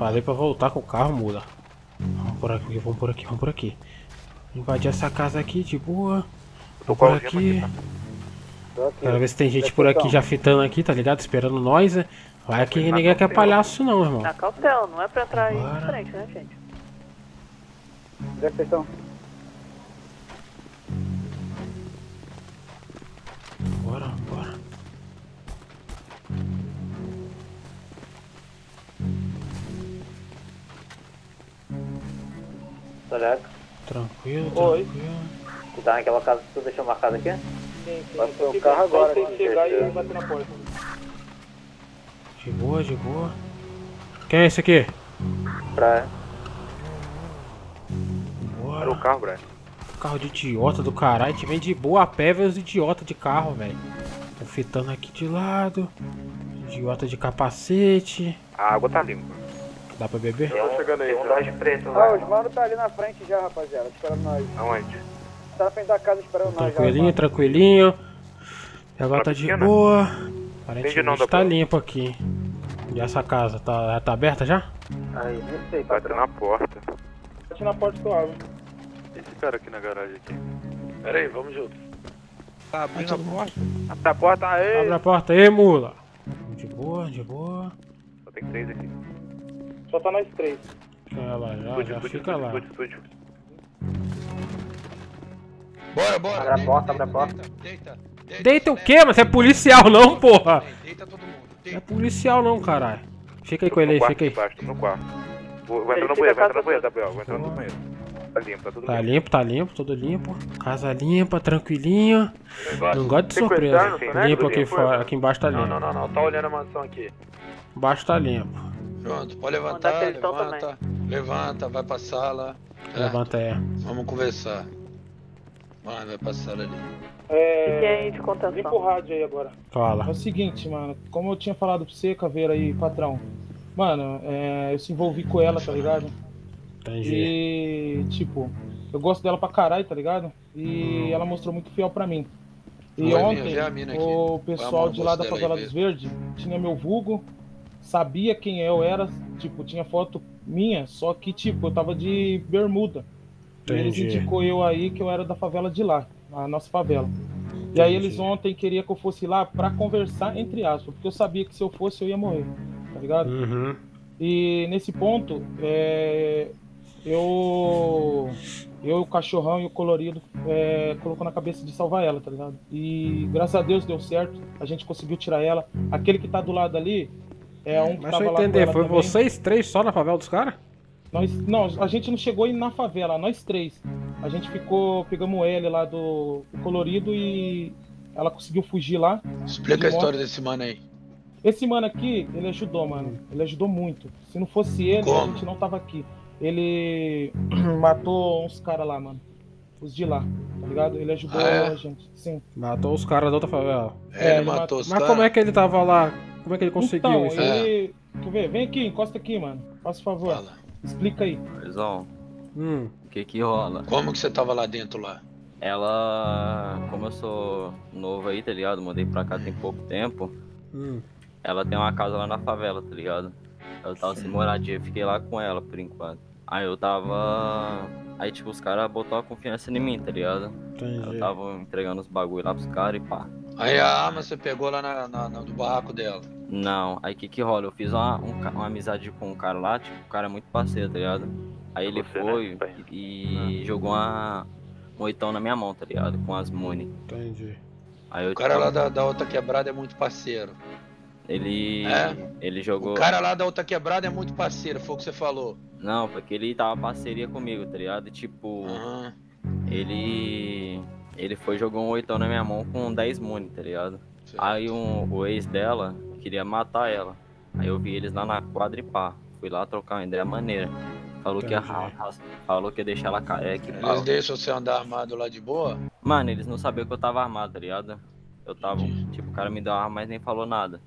Falei pra voltar com o carro, muda. Vamos por aqui, vamos por aqui, vamos por aqui. Invadir essa casa aqui de boa. Tô por aqui. Aqui. Quero ver se tem gente por aqui já fitando aqui, tá ligado? Esperando nós, né? Vai que ninguém quer palhaço não, irmão. Na cautela, não é pra entrar aí de frente, né, gente? Onde é que vocês estão? Tá ligado? Tranquilo, Oi. tranquilo. Tu tá naquela casa que tu deixou marcada aqui? Sim, sim. Vai pro carro agora aqui. chegar e bater na porta. De boa, de boa. Quem é esse aqui? Pra... Bora. Era o carro, Brian. Carro de idiota do caralho. A gente vem de boa a pé, vê os idiota de carro, velho. Tô fitando aqui de lado. Idiota de capacete. A água tá limpa. Dá pra beber? Tem um, chegando aí, tem um. Dodge preto Ah, lá. os manos tá ali na frente já, rapaziada, esperando nós. Aonde? Tá na frente da casa esperando nós já. Tranquilinho, mano. tranquilinho. E agora tá de pequena? boa. Aparentemente tá limpo aqui. E essa casa, tá, tá aberta já? Aí, não sei, Bateu patrão. na porta. Bate na porta que eu abro. Esse cara aqui na garagem aqui. Pera aí, vamos junto. Tá abrindo a porta? Abre a porta aí! Abre a porta aí, mula. De boa, de boa. Só tem três aqui. Só tá nós três. Fica lá, já, Estúdio, já estúdio, fica lá. estúdio, estúdio. Bora, bora. Abre a deita, porta, abre a deita, porta. Deita, deita. Deita o quê, mano? Você é policial não, porra? Deita todo mundo. Não é Deita. policial não, caralho. Fica aí com ele aí, fica aí. embaixo, tô no quarto. Vou, Ele entrar no banheiro, vai entrar no banheiro, Gabriel. Vou entrar no banheiro. Tá limpo, tá tudo Tá limpo. limpo, tá limpo, tudo limpo. Casa limpa, tranquilinho. Não gosto de surpresa. Sequestrando, Limpo aqui fora, aqui embaixo tá Não, limpo. não, não, não. Tá olhando a mansão aqui. Embaixo tá limpo. Pronto, pode é levantar, estão levanta. Levanta, vai pra sala. É, Levanta aí. Vamos conversar. Vai, vai pra sala ali. É. aí de contenção. Vem pro rádio aí agora. Fala. É o seguinte, mano, como eu tinha falado pra você, Caveira aí, patrão. Mano, é, eu se envolvi com ela, tá ligado? Entendi. E, tipo, eu gosto dela pra caralho, tá ligado? E ela mostrou muito fiel pra mim. E ontem, vem a mina aqui. o pessoal de lá da Favela dos Verdes tinha meu vulgo, sabia quem eu era, tipo, tinha foto minha, só que, tipo, eu tava de bermuda. E eles Entendi. indicou eu aí que eu era da favela de lá, a nossa favela. E aí eles ontem queriam que eu fosse lá pra conversar, entre aspas, porque eu sabia que se eu fosse eu ia morrer, tá ligado? Uhum. E nesse ponto, é, eu, eu, o cachorrão e o colorido, é, colocou na cabeça de salvar ela, tá ligado? E graças a Deus deu certo, a gente conseguiu tirar ela. Aquele que tá do lado ali é um que Mas deixa eu entender, foi também. vocês três só na favela dos caras? Nós, não, a gente não chegou aí na favela, nós três. A gente ficou, pegamos ele lá do, do colorido e ela conseguiu fugir lá. Explica a história desse mano aí. Esse mano aqui, ele ajudou, mano. Ele ajudou muito. Se não fosse ele, a Como? gente não tava aqui. Ele matou uns caras lá, mano. Os de lá, tá ligado? Ele ajudou Ah, é? a gente. Sim. Matou os caras da outra favela. É, ele ele matou os Mas caras. como é que ele tava lá? Como é que ele conseguiu então, isso? ele. Quer ver? Vem aqui, encosta aqui, mano. Faça favor. Fala. Explica aí. Paizão, Hum, o que que rola? Como que você tava lá dentro lá? Ela, como eu sou novo aí, tá ligado? Mudei pra cá tem pouco tempo. hum. Ela tem uma casa lá na favela, tá ligado? Eu tava sem moradia, eu fiquei lá com ela por enquanto. Aí eu tava. Aí tipo, os caras botou a confiança em mim, tá ligado? Eu Entendi. tava entregando os bagulho lá pros caras e pá. Aí a arma você pegou lá na, na- na- no barraco dela. Não, aí que que rola? Eu fiz uma, um uma amizade com um cara lá, tipo, o cara é muito parceiro, tá ligado? Aí ele Você, né, foi pai? e jogou uma, um oitão na minha mão, tá ligado? Com as muni. Entendi. Aí eu, O cara tipo, lá da, da outra quebrada é muito parceiro. Ele, É? ele jogou... O cara lá da outra quebrada é muito parceiro, foi o que você falou. Não, porque ele tava parceria comigo, tá ligado? Tipo, Aham. ele... Ele foi e jogou um oitão na minha mão com 10 muni, tá ligado? Certo. Aí um, o ex dela queria matar ela. Aí eu vi eles lá na quadra e pá. Fui lá trocar uma ideia maneira. Falou que ia, Entendi. falou que ia deixar ela careca e pá. Eles deixam você andar armado lá de boa? Mano, eles não sabiam que eu tava armado, tá ligado? Eu tava, tipo, o cara me deu a arma, mas nem falou nada.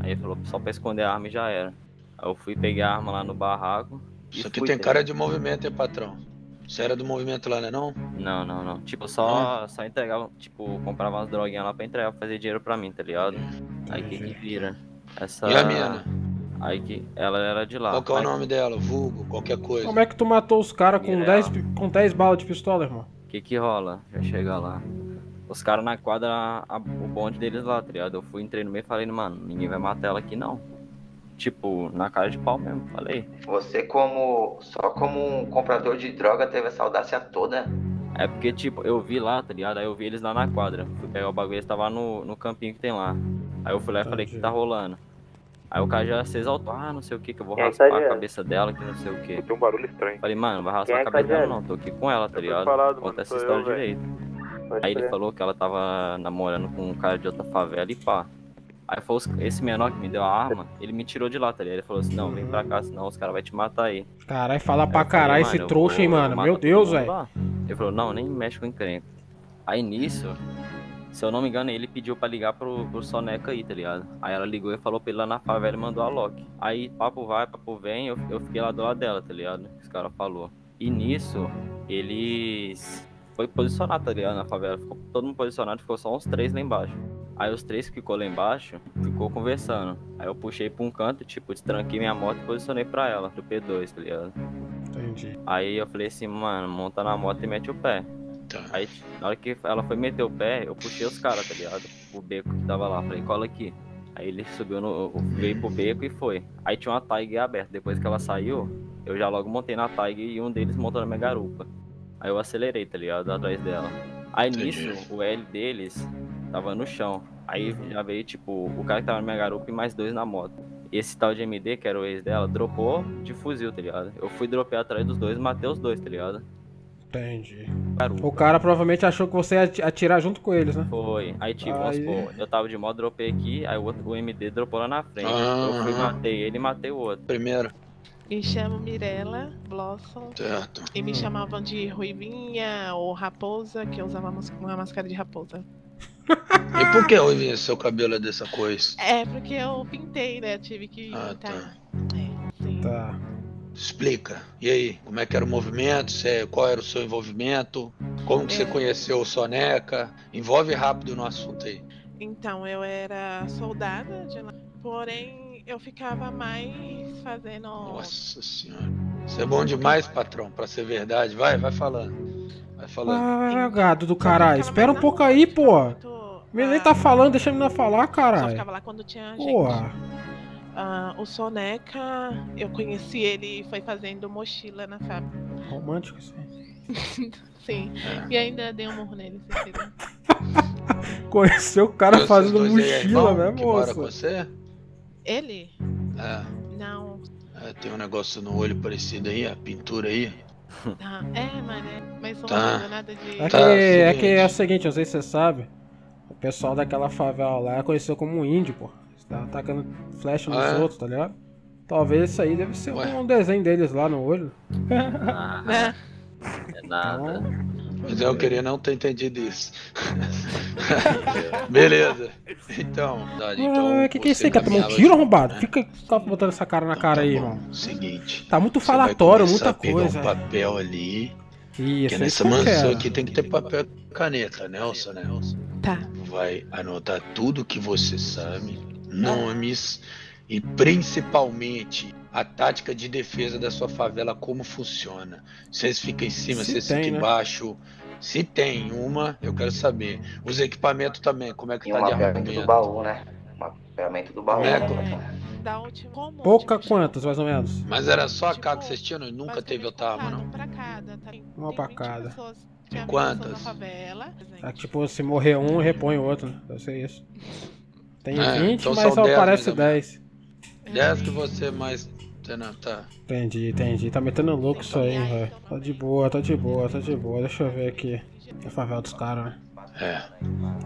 Aí ele falou só pra esconder a arma e já era. Aí eu fui pegar a arma lá no barraco. Isso aqui tem cara de movimento, hein, patrão? Você era do movimento lá, né não? Não, não, não. Tipo, só, só entregava, tipo, comprava umas droguinhas lá pra entregar, fazer dinheiro pra mim, tá ligado? Aí que que vira? Essa... E a mina? Aí que ela era de lá. Qual que é o Aí- nome dela? Vulgo, qualquer coisa. Como é que tu matou os caras com Mirella. 10, pi- com 10 balas de pistola, irmão? que que rola? Já chega lá. Os caras na quadra, a- o bonde deles lá, tá ligado? Eu fui, entrei no meio e falei, mano, ninguém vai matar ela aqui não. Tipo, na cara de pau mesmo, falei. Você como só como um comprador de droga teve essa audácia toda? É porque, tipo, eu vi lá, tá ligado? Aí eu vi eles lá na quadra. Fui pegar o bagulho, eles estavam no, no campinho que tem lá. Aí eu fui lá e falei, o que tá rolando? Aí o cara já se exaltou, ah, não sei o que, que eu vou Quem é raspar a de- cabeça dela, que não sei o que. Tem um barulho estranho. Falei, mano, não vai raspar é a que cabeça tá dela de- não, tô aqui com ela, tá ligado? falado, mano, Conta essa sou eu, história velho. Pode Aí ele falou que ela tava namorando com um cara de outra favela e pá. Aí foi os- esse menor que me deu a arma, ele me tirou de lá, tá ligado? Ele falou assim, não, vem pra cá, senão os caras vão te matar aí. Caralho, fala Aí pra caralho "Mano, esse trouxa, vou- hein, mano. Meu Deus, velho. lá." Ele falou, não, nem mexe com encrenca. Aí nisso, se eu não me engano, ele pediu pra ligar pro, pro Soneca aí, tá ligado? Aí ela ligou e falou pra ele lá na favela e mandou a Loki. Aí papo vai, papo vem, eu, eu fiquei lá do lado dela, tá ligado? Esse cara falou. E nisso, eles foi posicionado, tá ligado? Na favela. Ficou todo mundo posicionado, ficou só uns três lá embaixo. Aí os três que ficou lá embaixo, ficou conversando. Aí eu puxei pra um canto, tipo, destranquei minha moto e posicionei pra ela, pro P2, tá ligado? Entendi. Aí eu falei assim, mano, monta na moto e mete o pé. Tá. Aí na hora que ela foi meter o pé, eu puxei os caras, tá ligado? O beco que tava lá. Falei, cola aqui. Aí ele subiu no. veio pro beco e foi. Aí tinha uma Tiger aberta. Depois que ela saiu, eu já logo montei na Tiger e um deles montou na minha garupa. Aí eu acelerei, tá ligado? Atrás dela. Aí Entendi. nisso, o L deles tava no chão. Aí já veio, tipo, o cara que tava na minha garupa e mais dois na moto. Esse tal de MD, que era o ex dela, dropou de fuzil, tá ligado? Eu fui dropei atrás dos dois, matei os dois, tá ligado? Entendi. Garupa. O cara provavelmente achou que você ia ati- atirar junto com eles, né? Foi. Aí, tipo, vamos Aí- supor, eu tava de moto, dropei aqui, aí o, outro, o MD dropou lá na frente. Ah. Eu fui, matei ele e matei o outro. Primeiro, Me chamo Mirella Blossom certo. e me chamavam de Ruivinha ou Raposa, que eu usava uma máscara de raposa. E por que, Ruivinha, seu cabelo é dessa coisa? É, porque eu pintei, né? Tive que Ah, pintar. tá. É, sim. Tá. Explica. E aí, como é que era o movimento? Qual era o seu envolvimento? Como que você É. conheceu o Soneca? Envolve rápido no assunto aí. Então, eu era soldada de lá, porém eu ficava mais fazendo. Nossa senhora. Você é bom demais, patrão, pra ser verdade. Vai, vai falando. Vai falando. Ah, gado do caralho. Espera um pouco aí, pô. muito- Ele nem tá falando, deixa a menina falar, Só caralho. ficava lá quando tinha gente. Porra. Ah, o Soneca, eu conheci ele foi fazendo mochila na fábrica. Romântico isso aí. Sim. É. E ainda dei um murro nele, sem querer. Conheceu o cara fazendo é mochila, né, que mora com você? Ele? É, Não. é, tem um negócio no olho parecido aí, a pintura aí. Ah, é, mano. é, Mas não Tá. tá. nada de. É que, Tá, é que é o seguinte, não sei se você sabe. O pessoal daquela favela lá é conhecido como um índio, pô. Você tá atacando flecha nos Ah, é? outros, tá ligado? Talvez isso aí deve ser Ué. um desenho deles lá no olho. Ah, Né? é nada. Então, Mas eu queria não ter entendido isso. Beleza. Então, Dade, então ah, que que é isso aí? Quer tomar um tiro, arrombado? né? Fica botando essa cara na Então cara tá aí, irmão. Seguinte. Tá muito falatório, muita a pegar coisa. um papel ali. Isso, nessa que eu mansão aqui tem que ter papel e caneta, Nelson, Nelson. Tá. Vai anotar tudo que você sabe, nomes e principalmente a tática de defesa da sua favela, como funciona. Vocês ficam em cima, Se vocês ficam né? embaixo. Se tem uma, eu quero saber. Os equipamentos também, como é que E tá um de mapeamento do armamento? baú, né? Um mapeamento do baú. É né? Como, Pouca quantas, mais ou menos? Mas era só a Tipo, K que vocês tinham, nunca teve outra arma, não? Pra cada, tá? Uma pra 20 cada. pessoas, tinha 20 quantas? É tipo, se morrer um, repõe o outro, né? Deve ser isso. Tem É, 20, então mas só 10 aparece mais ou menos. 10. Dez que você mais. Tá. Entendi, entendi. Tá metendo louco isso aí, velho. Tá de boa, tá de boa, tá de boa. Deixa eu ver aqui. A favela dos caras, né? É.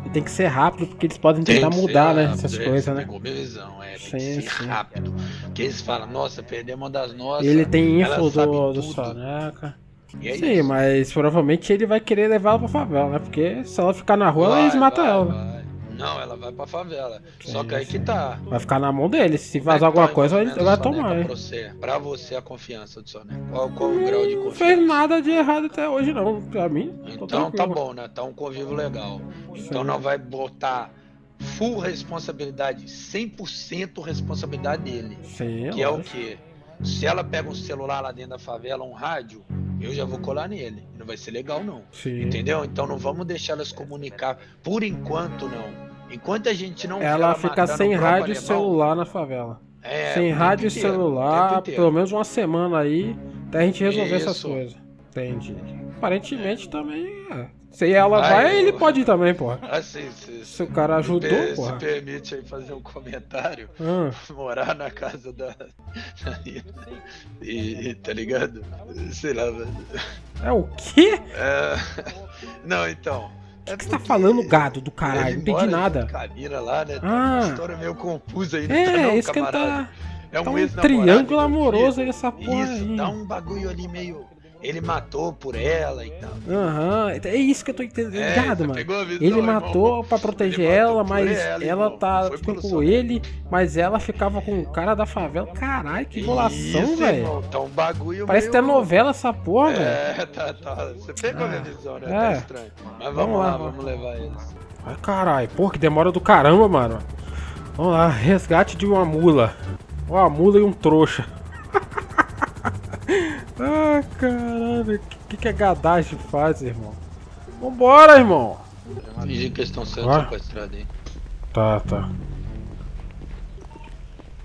E tem que ser rápido, porque eles podem tentar mudar, né? rápido, Essas é, coisas, né? Pegou minha visão, é. Tem Sim, que ser sim. rápido. Porque eles falam, nossa, perdemos uma das nossas. Ele tem info do, do. Soneca. É Sim, isso. mas provavelmente ele vai querer levar ela pra favela, né? Porque se ela ficar na rua, Vai, eles matam vai, ela. vai. Não, ela vai pra favela. Só Sim, que aí que tá. Vai ficar na mão dele. Se vazar que alguma coisa, ele vai tomar? Pra você, pra você a confiança do Soneca. Qual, qual o grau de Não confiança? fez nada de errado até hoje, não. Pra mim, Então tá bom, né? Tá um convívio legal. Então não vai botar full responsabilidade, 100% responsabilidade dele. Sim, Que é o quê? Se ela pega um celular lá dentro da favela, um rádio, eu já vou colar nele. Não vai ser legal, não. Sim. Entendeu? Então não vamos deixar elas comunicar. Por enquanto, não. Enquanto a gente não Ela fica matando sem rádio e celular na favela. é, sem rádio e celular, pelo menos uma semana aí, até a gente resolver essas Isso. coisas. Entendi. Aparentemente também é. Se ela Ai, vai, eu- ele pode ir também, porra. Assim, se, Se o cara ajudou, porra. se permite aí fazer um comentário, Ah, morar na casa da. da e, tá ligado? Sei lá, velho. é o quê? É, Não, então. O que, que você tá falando, gado do caralho? Não entendi nada. Camila lá, né? Tá Ah. uma história meio confusa aí, não tá É, não, isso que ele camarada? tá. É Tá um triângulo amoroso aí, essa porra Isso, aí. dá um bagulho ali meio. Ele matou por ela e tal. Aham, é isso que eu tô entendendo, É, ligado, mano. visão, Ele matou pra proteger ela, mas ela, ela tá pelo com ele, mas ela ficava com o cara da favela. Caralho, que enrolação, velho. Tá um bagulho Parece meio... até novela essa porra, velho. É, tá, tá. Você pegou a minha Ah, visão, né? é. Tá estranho. Mas vamos, Vamos lá, lá, vamos levar eles. Ai, caralho, porra, que demora do caramba, mano. Vamos lá, resgate de uma mula. Uma mula e um trouxa. ah, caralho, o que, que a gadagem faz, irmão? Vambora, irmão. Fingir que eles estão sendo Ah. sequestrados aí. Tá, tá.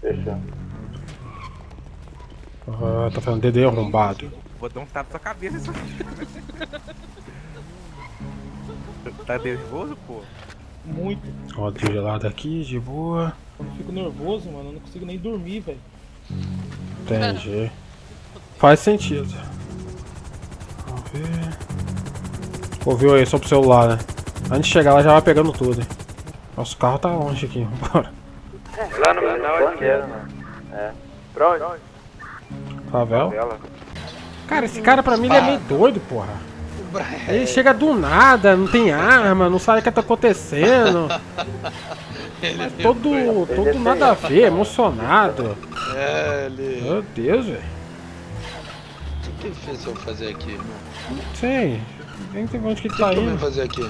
Fechou. Ah, tá fazendo DD arrombado. Vou dar um tapa na sua cabeça isso Tá nervoso, pô? Muito. Ó, de gelado aqui, de boa. Eu fico nervoso, mano, eu não consigo nem dormir, velho. Entendi. Faz sentido. Vamos ver. Ouviu aí, só pro celular, né? Antes de chegar lá já vai pegando tudo, hein? Nosso carro tá longe aqui, bora. Lá no final é Bandeira, mano. É. Pra onde? Favela. Ela. Cara, esse cara pra mim ele é meio doido, porra. Ele chega do nada, não tem arma, não sabe o que tá acontecendo. Ele Todo, todo nada a ver, emocionado. É, ele. Meu Deus, velho. O que ele fez eu fazer aqui, irmão? Não sei. Nem tem onde que ele O tá que eu vim indo. fazer aqui?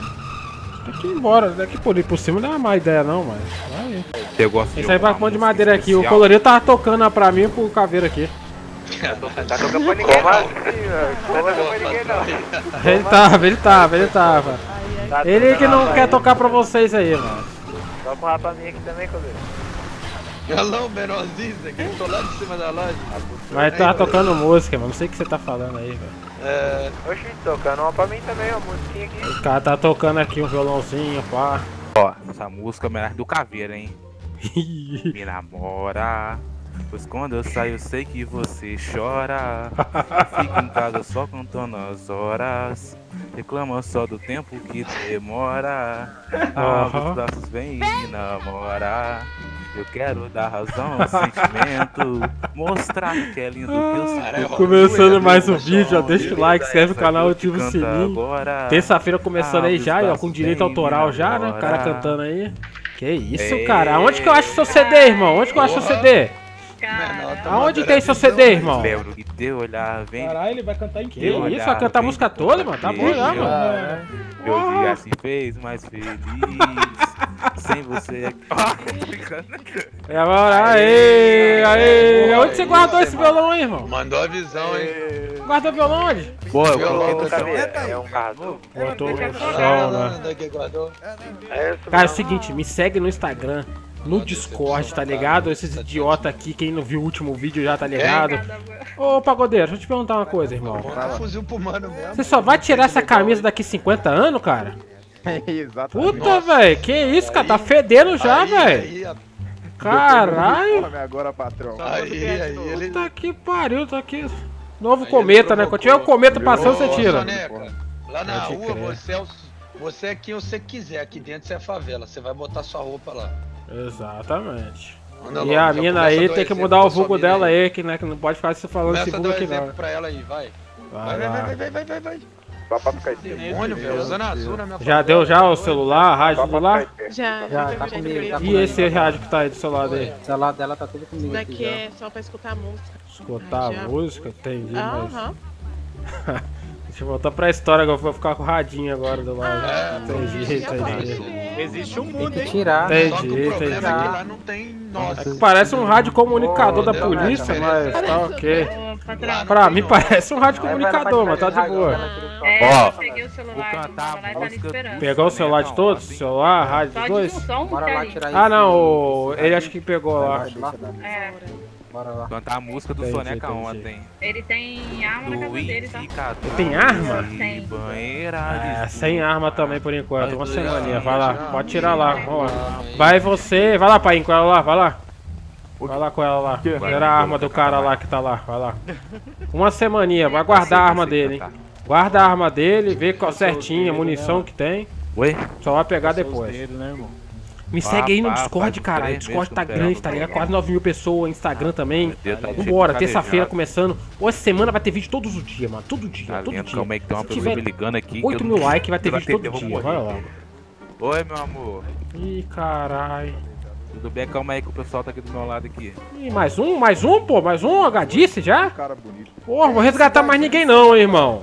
Tem que ir embora. Daqui por ir por cima não é uma má ideia, não, mas. Vai aí. Você gosta Esse aí vai com um monte de madeira aqui. O colorido tava tocando pra mim e pro caveiro aqui. Tá tocando pra ninguém, não. Tá. Ele tava, ele tava, ele tava. Tá Ele que não quer tocar pra vocês aí, mano. Só pra pra mim aqui também, Coveiro. Alô, menorzinho, você que tô lá de cima da loja. Mas tava tocando música, mano. Não sei o que você tá falando aí, velho. É, Oxi, tocando uma pra mim também, uma musiquinha aqui. O cara tá tocando aqui um violãozinho, pá. Ó, essa música é homenagem do Caveira, hein? Me namora. Pois quando eu saio, eu sei que você chora. Fica em casa só contando as horas. Reclama só do tempo que demora. Ah, Aham. os braços vem e me namora. Eu quero dar razão ao sentimento. Mostrar que é lindo que eu sou. Cara, é Começando mais um vídeo, ó. Deixa o like, se inscreve no Essa canal, ativa o sininho. Terça-feira começando aí Ah, já, ó, com direito autoral já, né? O cara namorar. cantando aí. Que isso, É. cara? Onde que eu acho seu CD, irmão? Onde que eu acho seu CD? Menor tá Aonde tem seu CD, irmão? Lembro que teu olhar vem Caralho, ele vai cantar Que inteiro. isso, vai cantar a música toda, mano? Tá bom já, mano. Meu dia se fez mais feliz. Sem você. Ah, brincando. É, agora, aê, aê. Onde você guardou esse violão aí, irmão? Mandou a visão, hein? Guardou o violão onde? Pô, eu coloquei no é um carro novo. Botou Ah, chão, né? é que? É Cara, é o seguinte, me segue no Instagram, no Discord, tá ligado? Esses idiota aqui, quem não viu o último vídeo já tá ligado. Ô, Pagodeiro, deixa eu te perguntar uma coisa, irmão. Monta fuzil pro mano mesmo. Você só vai tirar essa camisa daqui 50 anos, cara? Exatamente. Puta, velho, que isso, cara? Tá fedendo já, velho. Caralho. Agora, patrão. aí, aí, ele. Puta que pariu, tá aqui. Novo Aí cometa, né? Quando tiver o provocou. cometa passando, você tira. Soneca, lá na rua, você é, o, você é quem você quiser. Aqui dentro você é favela. Você vai botar sua roupa lá. Exatamente. Anda E logo, a mina a aí tem que mudar o vulgo dela aí. aí, que, né, que não pode ficar se falando Começa esse a vulgo aqui não. pra ela aí, vai. Vai Vai, vai, vai, vai, vai, vai, vai. Só pra ficar esse Demônio, velho. Usando azul na minha Já deu já o celular, a rádio do lá? Já, Já, já, tá comigo, tá E esse rádio que tá aí do seu lado aí? O celular dela tá tudo comigo aqui Daqui já. é só pra escutar música. Escutar a música, entendi, mas... Aham. Deixa eu voltar pra história, agora vou ficar com o radinho agora do lado. Ah, Entendi, já entendi. pode ver. Existe um mundo, Tem hein? que tirar. Entendi, Só que o problema entendi. é que lá não tem nós. Parece um rádio comunicador da Entendeu? polícia, mas tá ok. Pra não mim tem parece um rádio comunicador, mas tá de boa. É, Ó, eu peguei o celular cantar tá ali música esperando. Pegou o celular de todos? Celular, rádio de dois? Ah não, o- ele acho que pegou lá. É, Bora lá. Cantar a música do Entendi, Soneca entendi. ontem. ele tem arma na casa dele, tá? Ele tem arma? Tem. Banheira. É, sem arma também por enquanto, uma semaninha, vai lá, pode tirar lá, vamos lá. Vai você, vai lá pai, com ela lá, vai lá. Vai lá com ela lá, era a arma do cara lá que tá lá, vai lá. Uma semaninha, vai guardar a arma dele, hein. Guarda a arma dele, vê qual certinho, a munição que tem. Oi? Só vai pegar depois. Me segue aí no pá, Discord, caralho. três Discord tá grande, tá ligado? Quase 9 mil pessoas, Instagram também. Deus tá Vambora, terça-feira começando. Hoje semana vai ter vídeo todos os dias, mano. Todo dia, Tá todo dia. Calma aí que tem uma pessoa me ligando aqui. que 8 eu mil likes vai ter vídeo todo dia, vai lá. Oi, meu amor. Ih, carai. Tudo bem? Calma aí que o pessoal tá aqui do meu lado aqui. Ih, mais um, mais um, pô, mais um, agadice já? Cara bonito. Porra, vou resgatar mais ninguém não, hein, irmão.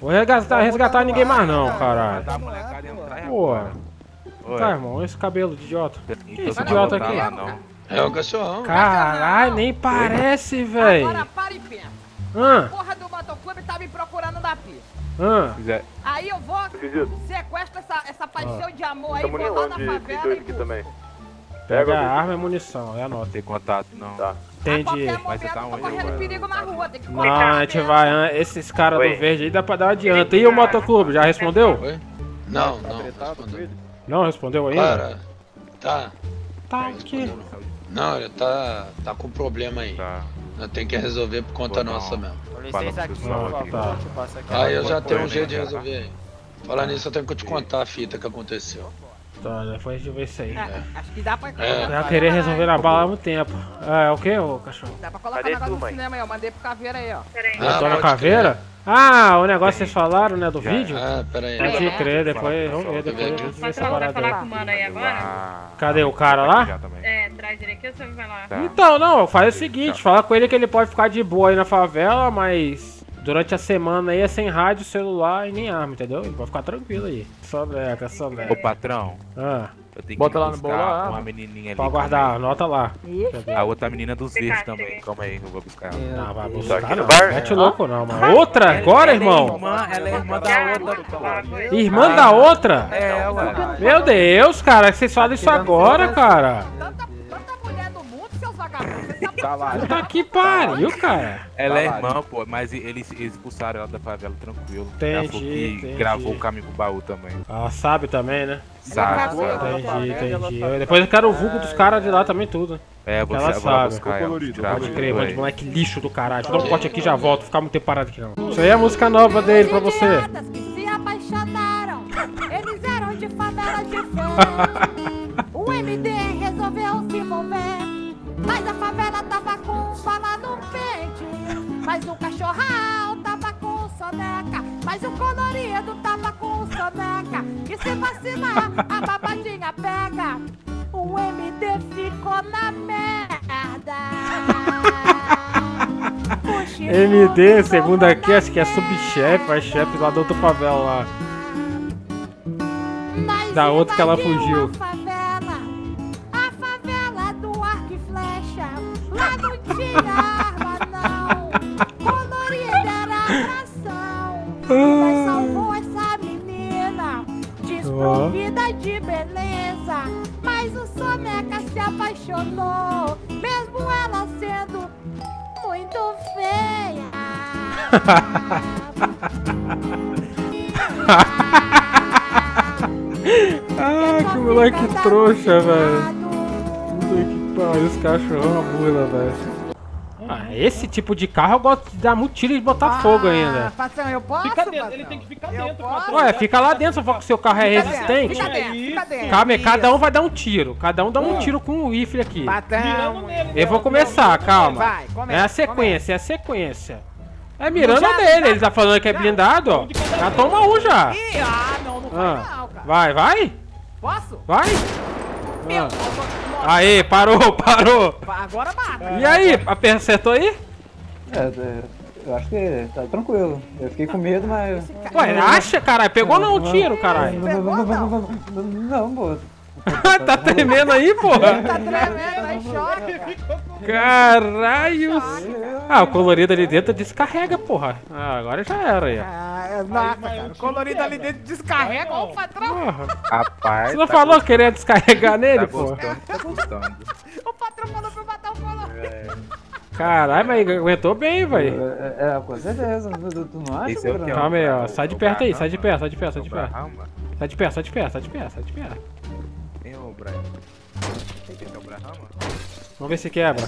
Vou resgatar, resgatar ninguém mais não, caralho. Molecada entrar Porra. Oi. Tá, irmão, esse cabelo de idiota. Que Então esse idiota não aqui? lá, não. É o cachorrão. Caralho, nem parece, véi. Agora para e pensa. Hã? A porra do motoclube tá me procurando na pista. Hã? Quiser. Aí eu vou, sequestro essa, essa paixão de amor aí, vou lá na favela e também. Pega a arma e munição, é a nota. Tem contato, não. Tá. Entendi. Mas você tá tô onde correndo perigo na rua, tem que Não, a gente vai, ah, esses caras do verde aí dá pra dar adianta. E o motoclube, já respondeu? Oi? Não, Tá não. Não respondeu ainda? Cara, tá. Tá aqui. Não, ele tá, tá com problema aí. Tá. Nós tem que resolver por conta nossa mesmo. Com licença aqui, por favor. Tá. Eu aqui. Aí eu já tenho um jeito de aí, resolver aí. Falar nisso, eu tenho que te contar a fita que aconteceu. Tá, depois a gente vê isso aí. É, acho que dá pra É. Já querer resolver na bala há muito tempo. É, o que, ô cachorro? Dá pra colocar Cadê o negócio tu, no mãe? cinema aí, ó. Mandei pro caveira aí, ó. Ah, tô na pode caveira? Ah, o negócio que vocês falaram, né, do Já. vídeo? Ah, pera aí. Pode É. crer, depois, Fala, vamos ver, depois, tá vamos ver essa parada falar com aí. o mano aí agora? Ah, Cadê o cara lá? É, traz ele aqui ou você vai lá? Tá. Então, não, faz o seguinte, fala com ele que ele pode ficar de boa aí na favela, mas durante a semana aí é sem rádio, celular e nem arma, entendeu? Ele pode ficar tranquilo aí. Soneca, soneca. Ô, patrão. Ah, Eu tenho Bota que lá no bolo a uma arma. menininha ali. pode guardar, anota lá. A outra menina dos verdes também. Calma aí, eu vou buscar ela. Ah, vai buscar aqui não, no bar? mete louco não, mano. Outra agora, irmão? Irmã, ela é irmã da outra. Irmã da outra? É, ué. Meu Deus, cara, vocês falam isso agora, cara. Sabe Tá. Puta que pariu, cara. Ela é Tá lá, irmã, pô, mas eles, expulsaram ela da favela tranquilo. Entendi, entendi. gravou o caminho pro baú também. Ela sabe também, né? Sabe? Entendi, entendi. Eu- Depois eu quero o vulgo dos caras de lá também, tudo. É, você ela sabe. buscar. Colorido, Pode crer, mano de moleque lixo do caralho. Deixa eu dar um corte aqui e já volto. Ficar muito tempo parado aqui não. Isso aí é a música nova dele pra você. que se apaixonaram. Eles eram de favela diferente. O MD resolveu se envolver. Mas a favela tava com bala no pente. Mas o cachorrão tava com soneca. Mas o colorido tava com soneca. E se vacilar, a babadinha pega. O MD ficou na merda. MD, segundo aqui, acho que é subchefe, é chefe lá da outra favela lá. Da outra que ela fugiu. Arma, não. Colorida era atração. Nós salvou essa menina, desprovida de beleza. Mas o Soneca se apaixonou, mesmo ela sendo muito feia. Ah, que moleque trouxa, velho. Puta que pariu, os cachorrão a mula, velho. Ah, esse tipo de carro eu gosto de dar muito tiro e botar fogo ainda. Patrão, eu posso? Fica dentro, patrão? ele tem que ficar Eu dentro, posso? patrão. Ué, fica lá dentro, se for que o seu carro é Fica dentro, resistente. Fica dentro, fica dentro. Calma aí, cada um vai dar um tiro. Cada um dá um tiro com um rifle aqui. Patrão. Eu vou né? começar, calma. Vai, começa, É a sequência, é a sequência. É mirando Já- nele, já- ele tá falando que é blindado, ó. Já toma um já. Ih, ah, não, não vai Ah, não, cara. vai, vai? Posso? Vai? Meu, Ah. Aê, parou, parou. agora mata. E aí, acertou aí? É, é, Eu acho que tá tranquilo. Eu fiquei com medo, mas. Ué, acha, caralho? Pegou não o tiro, caralho. Não, não, não, não, não, não, pô. tá tremendo aí, porra? Tá tremendo, aí chora. Caralho! Ah, o colorido ali dentro descarrega, porra. Ah, agora já era aí. Ah, nossa, cara. O colorido ali dentro descarrega, ó o patrão. Porra. Rapaz. Você não tá falou que queria descarregar nele, Tá porra? gostando, tá gostando. O patrão falou pra eu matar o colorido. Caralho, mas aguentou bem, velho. É, é, com certeza. Tu, tu não acha, Esse é? Calma aí, ó. Sai de perto aí, sai de perto, sai de perto? Sai de perto, sai de perto, sai de perto, sai de perto, sai de perto. Quem é o Brian? Esse é o Brahma? Vamos ver se quebra.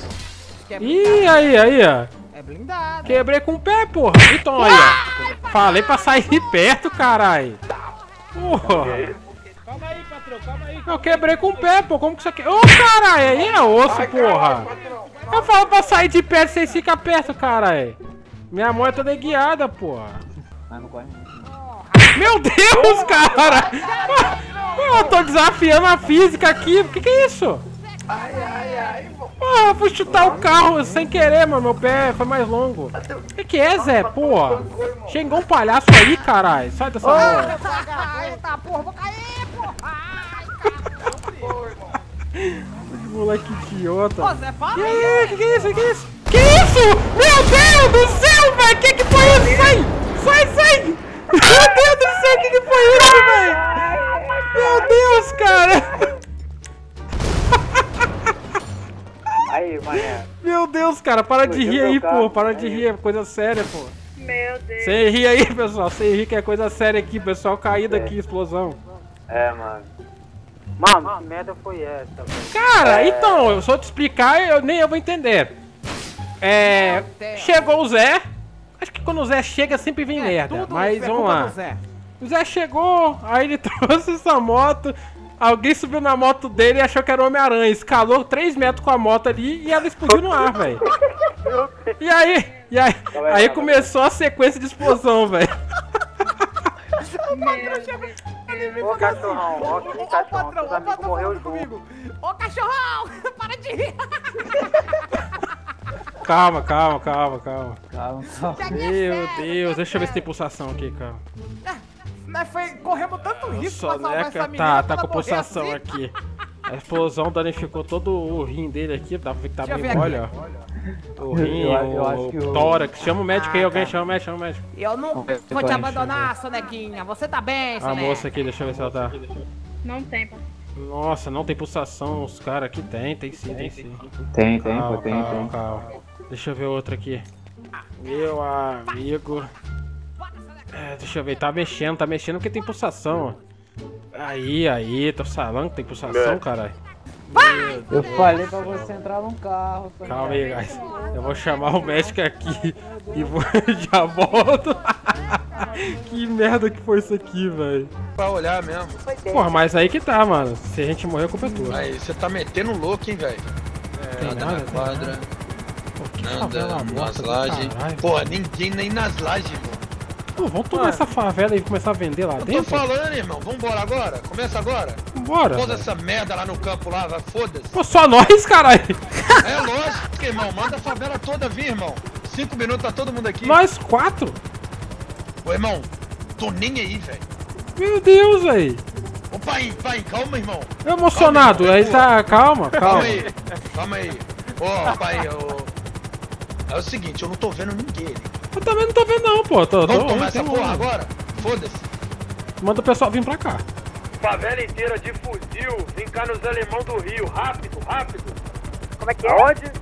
Ih, aí, aí, ó. É blindado. Quebrei com o pé, porra. Então aí, ó. Falei pra sair de perto, caralho. Porra. Calma aí, patrão, calma aí. Eu quebrei com o pé, pô. Como que você quer? Ô, caralho, aí é osso, porra. Eu falo pra sair de perto, vocês ficam perto, caralho. Minha mão é toda guiada, porra. Ah, não corre. Meu Deus, cara! Eu tô desafiando a física aqui. O que, que é isso? Ai, ai, ai. Porra, eu fui chutar o carro sem querer, mano. Meu pé foi mais longo. O que, que é, Zé? Porra. Chegou um palhaço aí, caralho. Sai dessa porra. Eita, porra, vou cair, porra. Ai, Moleque idiota. Ô, Zé, para aí. aí, que que é isso? Que isso? Que isso? Meu Deus do céu, velho! Que que foi isso? Sai! Sai, sai! Meu Deus do céu, que que foi isso, velho? Meu Deus, cara! Aí, mané. Meu Deus, cara, para de rir aí, carro. pô. Para de rir, é coisa séria, pô. Meu Deus. Sem rir aí, pessoal. Sem rir que é coisa séria aqui, pessoal. Caída aqui, explosão. É, mano. Mano, que merda foi essa, velho? Cara, É. então, eu só te explicar, eu nem eu vou entender. É. Chegou o Zé. Acho que quando o Zé chega sempre vem merda. Tudo Mas é vamos lá. O Zé chegou, aí ele trouxe essa moto. Alguém subiu na moto dele e achou que era o Homem-Aranha. Escalou 3 metros com a moto ali e ela explodiu no ar, velho. E aí, e aí, aí começou a sequência de explosão, velho. Ô, cachorrão, ó, que Ô, cachorrão, seus amigos patrão, morreu junto. comigo. Ô, cachorrão, para de rir. Calma, calma, calma, calma. Calma, calma. Meu Deus, deixa eu ver se tem pulsação aqui, calma. Nós foi, corremos tanto risco pra salvar essa Soneca menina. tá, pra tá ela com pulsação assim. aqui. A explosão danificou todo o rim dele aqui, dá pra ver que tá Deixa eu bem mole, ó. O rim, Eu- eu o, acho que o- tórax. Chama o médico aí, Ah, alguém tá. chama o médico, chama o médico. Eu não vou te abandonar, Sonequinha. Você tá bem, A Soneca? moça aqui, deixa eu ver se ela tá. Não tem, pá. Nossa, não tem pulsação, os caras aqui tem, tem sim, tem sim. Tem, tem, Calma, pô, tem, calma, tem. calma. Deixa eu ver outra aqui. Meu amigo. É, deixa eu ver, tá mexendo, tá mexendo porque tem pulsação. ó. Aí, aí, tô falando que tem pulsação, caralho. Eu falei pra você entrar num carro. Calma aí, guys. Eu vou chamar o médico aqui e vou já volto. que merda que foi isso aqui, velho. Pra olhar mesmo. Porra, mas aí que tá, mano. Se a gente morrer, a culpa é tua. Aí você tá metendo louco, hein, velho? Tem Anda nada, na tem quadra, anda favela nas lajes. Porra, ninguém nem nas lajes, irmão. Pô, vamos tomar essa favela e começar a vender lá Eu tô dentro? falando, irmão. Vambora agora? Começa agora? Bora. Foda essa merda lá no campo lá, foda-se. Pô, só nós, caralho. É lógico, irmão. Manda a favela toda vir, irmão. Cinco minutos tá todo mundo aqui. Nós quatro? Ô, irmão, tô nem aí, velho. Meu Deus, velho. Ô, pai, pai, calma, irmão. Eu emocionado, aí tá. Calma, Calma calma. aí, calma aí. Ô, pai, ô... É o seguinte, eu não tô vendo ninguém ali. Eu também não tô vendo, não, pô. Tô, Vamos tô, tomar essa um- porra agora? Foda-se. Manda o pessoal vir pra cá. Favela inteira de fuzil, vem cá nos alemão do Rio, rápido, rápido. Como é que é? Aonde?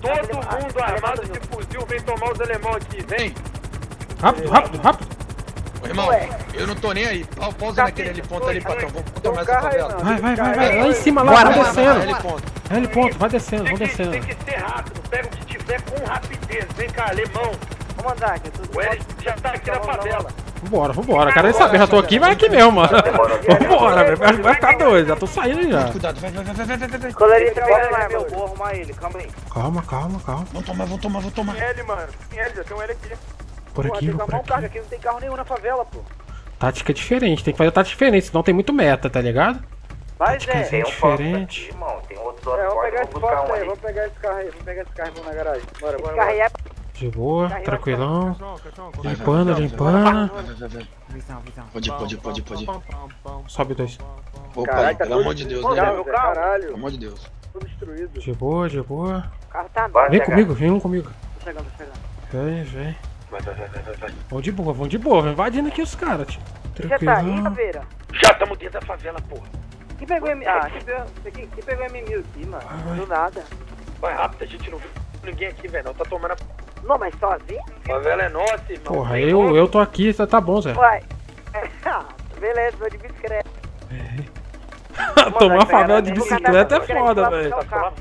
Todo mundo armado de fuzil vem tomar os alemão aqui, vem. Rápido, rápido, rápido. Ô, irmão, eu não tô nem aí. Pa- Pausa naquele ali ponto ali, patrão. Vamos tomar essa favela. Vai, vai, vai, vai. Lá em cima, lá, Bora, vai descendo. L ponto. L ponto, vai descendo, que, descendo. tem que ser rápido, pega o que tiver com rapidez. Vem cá, alemão. Vamos andar aqui. tudo O já tá aqui na favela. Vambora, vambora. Quero nem saber, já tô aqui, vai aqui mesmo, mano. Vambora, velho. Vai, vai ficar doido, já tô saindo já. Cuidado, vai, vai, vai, vai, vai, vai, lá, meu. Vou arrumar ele, calma aí. Calma, calma, calma. Vamos tomar, vamos tomar, vamos tomar. L, mano. Tem L, já tem um L aqui. Por aqui, tem por um aqui. carro aqui, não tem carro nenhum na favela, pô. Tática diferente, tem que fazer tática diferente, senão tem muito meta, tá ligado? Vai, Tática Zé. diferente. Irmão, tem outro É, vamos pegar esse um aí, vamos pegar esse carro aí, vamos pegar esse carro e vamos na garagem. Bora, bora, Carro aí bora. É De boa, Tá tranquilão. Vai, Limpando, vai, limpando. vai, vai, vai. Pode pode pode pode. Sobe dois. Caralho, tá pelo amor de Deus, né? meu carro. Caralho. Pelo amor de Deus. Tudo destruído. De boa, de boa. O carro tá Vem comigo, vem um comigo. Tô chegando, tô chegando. Vem, vem. Vai, vai, vai, vai, vai, vai. Vão de boa, vão de boa. Vem invadindo aqui os caras, tio. Já tá aí? Já estamos dentro da favela, porra. Quem pegou M... Ah, quem pegou, quem, pegou M1000 aqui, mano? Do nada. Vai rápido, a gente não viu ninguém aqui, velho. Não tá tomando a Não, mas sozinho? favela é nossa, irmão. Porra, Vem eu, eu tô aqui, tá, tá bom, Zé. Uai. Ah, Beleza, vou de bicicleta. Tomar favela de bicicleta é foda, velho. Tá.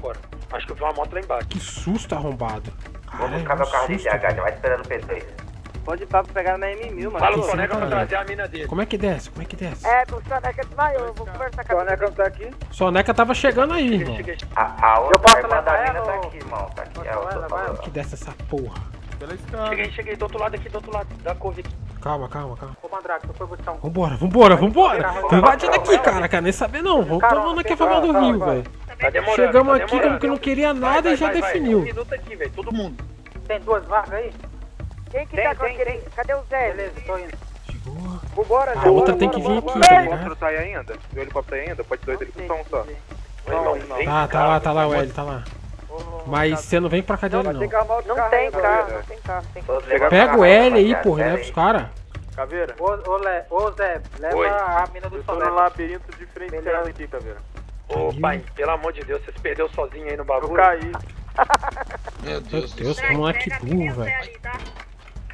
Acho que eu vi uma moto lá embaixo. Que susto arrombado. Vou buscar meu carro de DH, já vai esperando o P3. Pode ir pra pegar na M1000, mano. Fala o Soneca pra trazer a mina dele. Como é que desce? Como é que desce? É, o Soneca desmaiou, eu vou conversar com a Soneca não tá aqui? Soneca tava chegando aí, irmão. A, a outra posso irmã da mina ela tá ou- aqui, irmão. Tá aqui. É, eu tô falando. Que desce essa porra. Cheguei, cheguei. Do outro lado aqui, do outro lado. Da couve aqui. Calma, calma, calma. Ô, Mandrake, tu foi buscar um... Vambora, vambora, vambora. Tô invadindo aqui, cara. Quer nem saber não. Vamos tomando aqui a favela do Rio, velho. Tá demorando. Chegamos tá aqui como que não queria nada vai, e já vai, vai. definiu. Um minuto aqui, velho. Todo mundo. Tem duas vagas aí? Quem que Tem, tá com tem, aquele... Cadê o Zé? Beleza, tô indo. Vambora, A Zé. outra bora, tem que vir aqui, tá ligado? tá aí ainda? O helicóptero aí ainda? Pode dois helicópteros um só. Vem Tá, tá lá, tá lá, o L, tá lá. Mas você não vem pra cá dele, não. Não tem carro, não tem carro, tem. Tem. Pega o L aí, porra, leva os caras. Caveira, Ô, ô, Le, ô Zé, leva Oi. a mina do eu tô no labirinto de frente a ela aqui, Caveira. Ô, pai, pelo amor de Deus, você se perdeu sozinho aí no Eu bagulho. caí. Meu Meu Deus do Deus, céu. que moleque burro, velho.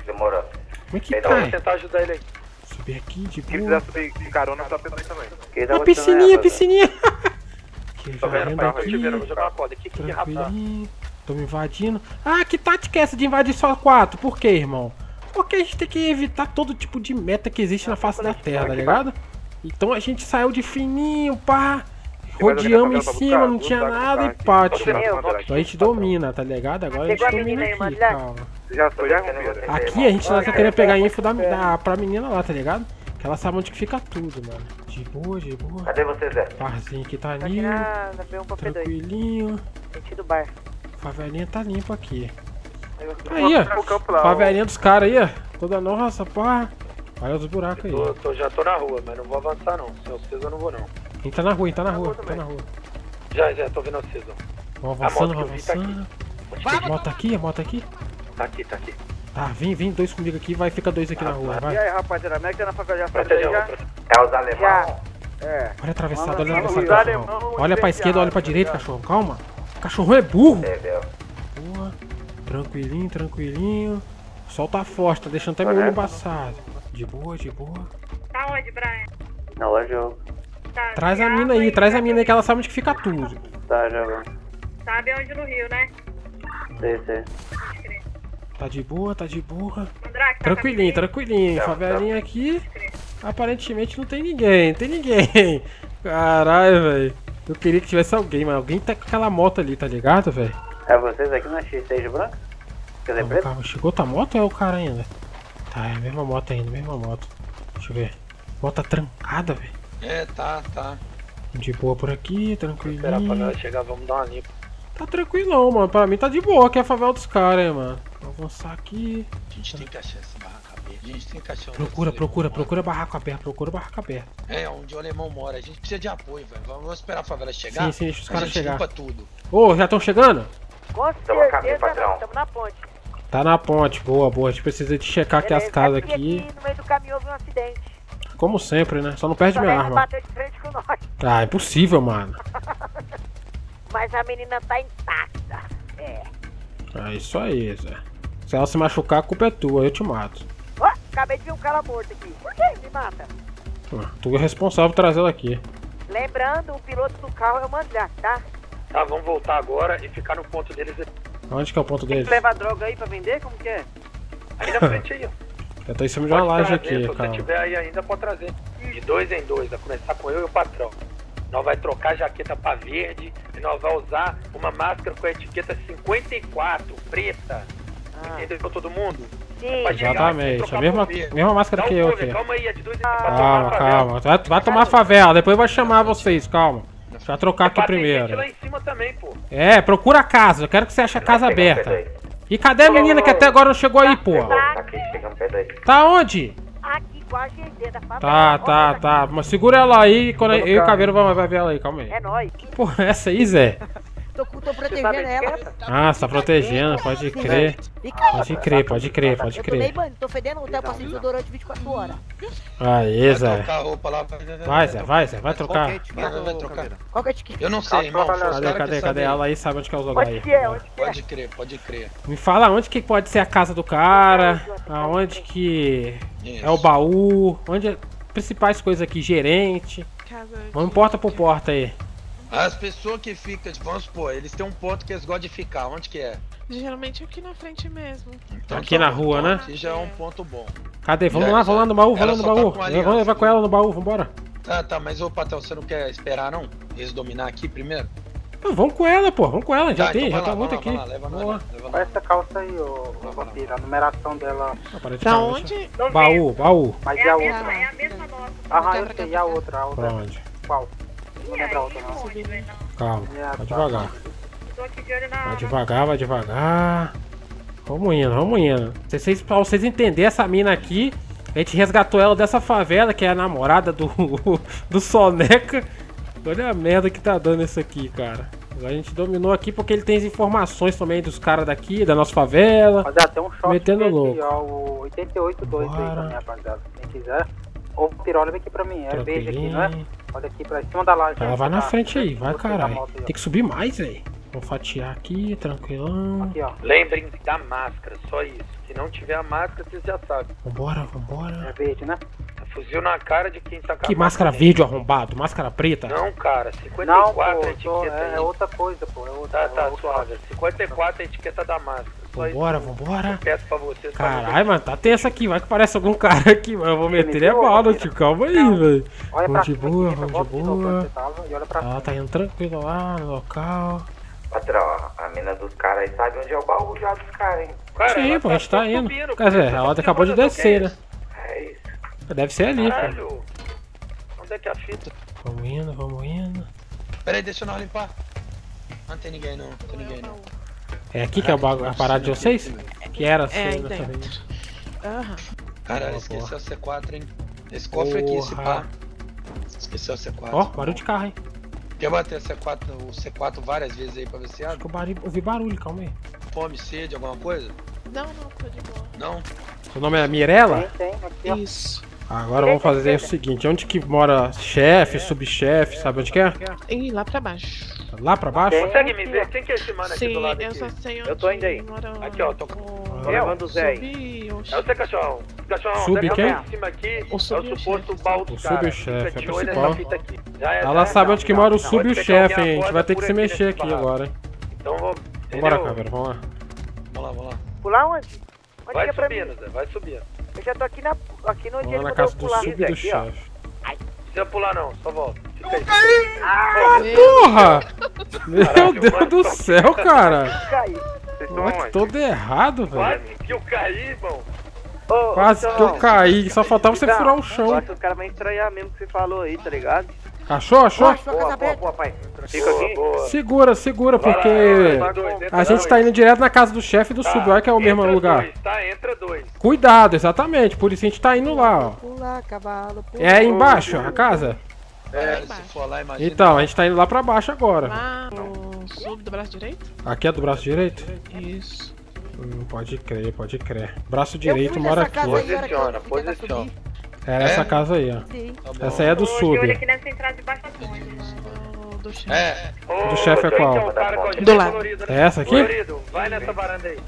Demorou. Como é que Então, vamos cai? tentar ajudar ele aí. Subir aqui de Quem boa. quiser subir de carona, tá pensando aí também. A piscininha, é, piscininha. Aqui, Tô já vendo, vendo, aqui. vou jogar uma corda aqui. Que que rapaz. Tranquilinho. Tô me invadindo. Ah, que tática é essa de invadir só quatro? Por quê, irmão? Porque a gente tem que evitar todo tipo de meta que existe na face da terra, tá ligado? Então a gente saiu de fininho, pá. Rodeamos em cima, não tinha nada e pá, tio. Então a gente domina, tá ligado? Agora a gente domina aqui, calma. Caveira. Aqui a gente tá querendo pegar info da, da, pra menina lá, tá ligado? Que ela sabe onde que fica tudo, mano. De boa, de boa. Cadê você, Zé? Barzinho aqui tá Tá aqui limpo, na, na B1 pra P2, tranquilinho. sentido bar. Favelinha tá limpa aqui. Eu- Aí, ó. Favelinha dos caras aí, ó. Toda nossa, pá. Olha os buracos aí. Tô, tô- já tô na rua, mas não vou avançar não. Sem vocês eu não vou não. Gente tá na rua, a gente tá na rua, tá na rua. Já, já, tô vendo vocês, ó. Vamos A avançando, vi tá aqui. avançando. Moto aqui, a moto aqui. Tá aqui, tá aqui. Tá, vem, vem dois comigo aqui, vai, fica dois aqui na rua, E vai. aí, rapaziada, como é que tá na favela? Já. É os alemão? Já. É. Olha atravessado, olha atravessado, alemão Olha pra esquerda, olha pra direita, cachorro. Calma. Cachorro é burro. Entendeu? Boa. Tranquilinho, tranquilinho. O sol tá forte, tá deixando até meu olho embaçado. De boa, de boa. Tá onde, Brian? Na loja eu. Tá, Traz a já mina aí, traz a mina aí que ela sabe onde que fica tudo. Tá jogando. Sabe onde no Rio, né? Sei, sei. Tá de boa, tá de boa. Mandrake, tá Tranquilinho, tranquilinho. Tá, Favelinha aqui. Aparentemente não tem ninguém, não tem ninguém. Caralho, velho. Eu queria que tivesse alguém, mas alguém tá com aquela moto ali, tá ligado, velho? É vocês aqui na X6 branca? Quer dizer, preto? Chegou outra moto ou é o cara ainda? Tá, é a mesma moto ainda, mesma moto. Deixa eu ver. Moto tá trancada, velho. É, tá, tá. De boa por aqui, Esperar pra galera chegar, vamos dar uma limpa. Tá tranquilão, mano. Pra mim tá de boa, que é a favela dos caras, hein, mano. Vou avançar aqui. A gente tem que achar esse barraco aberto. A gente tem que achar Procura, procura, procura barraco aberto, procura barraco aberto. mora. É, onde o alemão mora. A gente precisa de apoio, velho. Vamos esperar a favela chegar. Sim, sim, deixa os caras chegar. limpa tudo. Ô, já estão chegando? Com Tamo a caminho, patrão. na ponte. Tá na ponte, boa, boa. A gente precisa de checar aqui as Beleza, casas porque aqui. no meio do caminho houve um acidente. Como sempre, né? Só não perde minha Ela arma. bateu de frente com nós. Ah, é impossível, mano. Mas a menina tá intacta. É. É isso aí, Zé. Se ela se machucar, a culpa é tua, eu te mato. Ó, acabei de ver um cara morto aqui. Por que me mata? Ah, Tu é responsável por trazer ela aqui. Lembrando, o piloto do carro é o Mandrake, tá? Tá, vamos voltar agora e ficar no ponto deles Onde que é o ponto Tem deles? que levar droga aí pra vender? Como que é? aí na frente aí, ó. Eu tô em cima de uma laje trazer, aqui, se você calma. tiver aí ainda, pode trazer. De dois em dois, vai começar com eu e o patrão. Nós vai trocar a jaqueta pra verde e nós vai usar uma máscara com a etiqueta 54, preta. Entendeu pra todo mundo? Sim. Chegar, Exatamente, a mesma, mesma máscara Dá que um eu aqui. Calma aí, é de dois em dois. Calma, calma. Vai, vai tomar favela, depois vai chamar vocês, calma. Deixa eu trocar aqui Tem gente primeiro. lá em cima também, pô. É, procura a casa, eu quero que você ache a casa aberta. E cadê a menina que até agora não chegou aí, pô? Tá aqui, chegando perto aí. Tá onde? Aqui com a gente da favela. Tá, tá, tá. Mas segura ela aí, quando eu e o Caveiro vamos vai ver ela aí, calma aí. É nóis. Porra, essa aí, Zé? Tô, tô protegendo ela. Ah, você tá protegendo, pode crer. Pode crer, pode crer, pode Eu crer. banho, tô fedendo, até eu passei desodorante 24 horas. Aí, Zé. Vai, Zé, vai, Zé, vai trocar. Qual que é a etiqueta? Eu não sei, irmão. Cadê, cadê, cadê ela aí? Sabe onde que é os lugares aí? Pode crer, pode crer. Me fala onde que pode ser a casa do cara, aonde que é o baú, onde é principais coisas aqui, gerente. Vamos porta por porta aí. As pessoas que ficam, tipo, vamos supor, eles têm um ponto que eles gostam de ficar. Onde que é? Geralmente aqui na frente mesmo. Então Aqui na rua, então, né? Aqui já é um ponto bom. Cadê? Vamos Já- lá, vamos lá no baú, vamos lá no tá baú. aliança, Vamos levar com ela no baú, vambora. Tá, tá, mas ô patrão, você não quer esperar não? Eles dominar aqui primeiro? Não, vamos com ela, pô, vamos com ela, já Tá, tem, então já tá lá, muito vai aqui. lá, vai lá, leva Vamos lá. leva Olha essa calça aí, ô, vampiro. A numeração dela. Pra onde? Baú, baú. Mas É e a a outra? é a mesma nossa. Aham, eu sei. E a outra? A outra? Pra onde? Qual? Não lembro a outra, não. Calma, É, vai tá. devagar. Vai devagar, vai devagar. Vamos indo, vamos indo. Se Vocês, pra vocês entenderem, essa mina aqui, a gente resgatou ela dessa favela, que é a namorada do, do Soneca. Olha a merda que tá dando isso aqui, cara. A gente dominou aqui porque ele tem as informações também dos caras daqui, da nossa favela. Mas até um choque Metendo aqui, louco. ó, o 88.2 aí também, rapaziada. Quem quiser. Ou pirola, vem aqui pra mim. É verde aqui, não é? Olha aqui pra cima da laje. Ela vai na Tá. frente aí, vai caralho. Tem que subir mais, velho. Vamos fatiar aqui, tranquilão. Aqui, ó. Lembrem da máscara, só isso. Se não tiver a máscara, vocês já sabem. Vambora, vambora. É verde, né? Fuzil na cara de quem tá Que máscara verde arrombado, máscara preta. Não, cara, Não, 54 pô, a tô- etiqueta é, é outra coisa, pô. É outra, Tá, é tá, outra. suave. 54 é a etiqueta da máscara. Só isso Vambora, vambora. peço pra vocês. Caralho, mano, tá tenso aqui. Vai que parece algum cara aqui, mano. Eu vou meter a bala, tio. Calma aí, velho. Vamos de boa, aqui, vamos de boa. e pra Ela tá indo tranquilo lá no local. Patrão, a mina dos caras aí sabe onde é o baú já dos caras, hein? Cara, Sim, pô, a gente tá indo. subindo, Quer dizer, ela tá acabou de descer, né? É. Deve ser ali, pô. Caralho. Onde é que é a fita? Vamos indo, vamos indo. Pera aí, deixa eu nós limpar. Não tem ninguém não, não tem ninguém não. É aqui que é o bagu- a parada de vocês? Que era assim, É, aí nessa dentro. vez. Aham. Caralho, esqueceu o C4, hein? Esse cofre aqui, esse Porra. pá. Esqueceu o C4. Ó, barulho de carro, hein? Quer bater o C4, o C4 várias vezes aí pra ver se Acho abre? que eu barulho, ouvi barulho, calma aí. Fome, sede, alguma coisa? Não, não, tô de boa. Não? Seu nome é Mirella? Tem, tem, aqui, ó. Isso. Agora vamos fazer o seguinte, onde que mora chefe, subchefe, sabe onde que é? E lá pra baixo. Lá pra baixo? Consegue me ver? Quem que é esse mano aqui Sim, do lado eu só sei onde Eu tô indo aí. Aqui, ó, tô com- o- Tô levando o Zé aí. Subi, o É você, cachorrão. Cachorrão, Sub quem? estar em cima aqui. O sub é o o suposto chefe, baú O dos sub e o caras. chefe, Fica é principal. é, Ela já é, sabe onde que mora o sub e o chefe, hein? A gente vai ter que se mexer aqui agora, hein? Então vou. Vambora, câmera, vamos lá. Vamos lá, vamos lá. Pular onde? Vai é subindo, Zé, vai subindo. Eu já tô aqui, na, aqui no dia que casa eu do pular. sub do aqui, ó. chefe. Não precisa pular não, só volta. Fica aí. Ah, porra! Meu Deus do céu, cara! Estão Moleque onde? todo errado, velho. Quase que eu caí, irmão. Ô, Quase que eu caí, só faltava você Então, furar o chão. Eu acho que os caras vão estranhar mesmo o que você falou aí, tá ligado? Achou, achou? Casa Boa, boa, boa, pai. Fica aqui. boa. Segura, segura, Vai lá, porque vai, dois, entra a gente dois. tá indo direto na casa do chefe do sub, olha que é o mesmo entra lugar. Dois, tá, entra dois. Cuidado, exatamente, por isso a gente tá indo lá, ó. Pula, cavalo, pula. É aí embaixo a casa? É, se for lá, imagina. Então, a gente tá indo lá pra baixo agora. Lá no sub do braço direito? Aqui é do braço direito? Isso. Hum, pode crer, pode crer. Braço direito mora aqui. Posiciona, posiciona. É essa É? casa aí, ó. Sim. Tá. Essa aí é do olho sub. aqui nessa entrada de baixo. Do, do chefe. É, Do chefe é qual? um a Do lado. né? É essa aqui? Colorido, vai nessa varanda aí.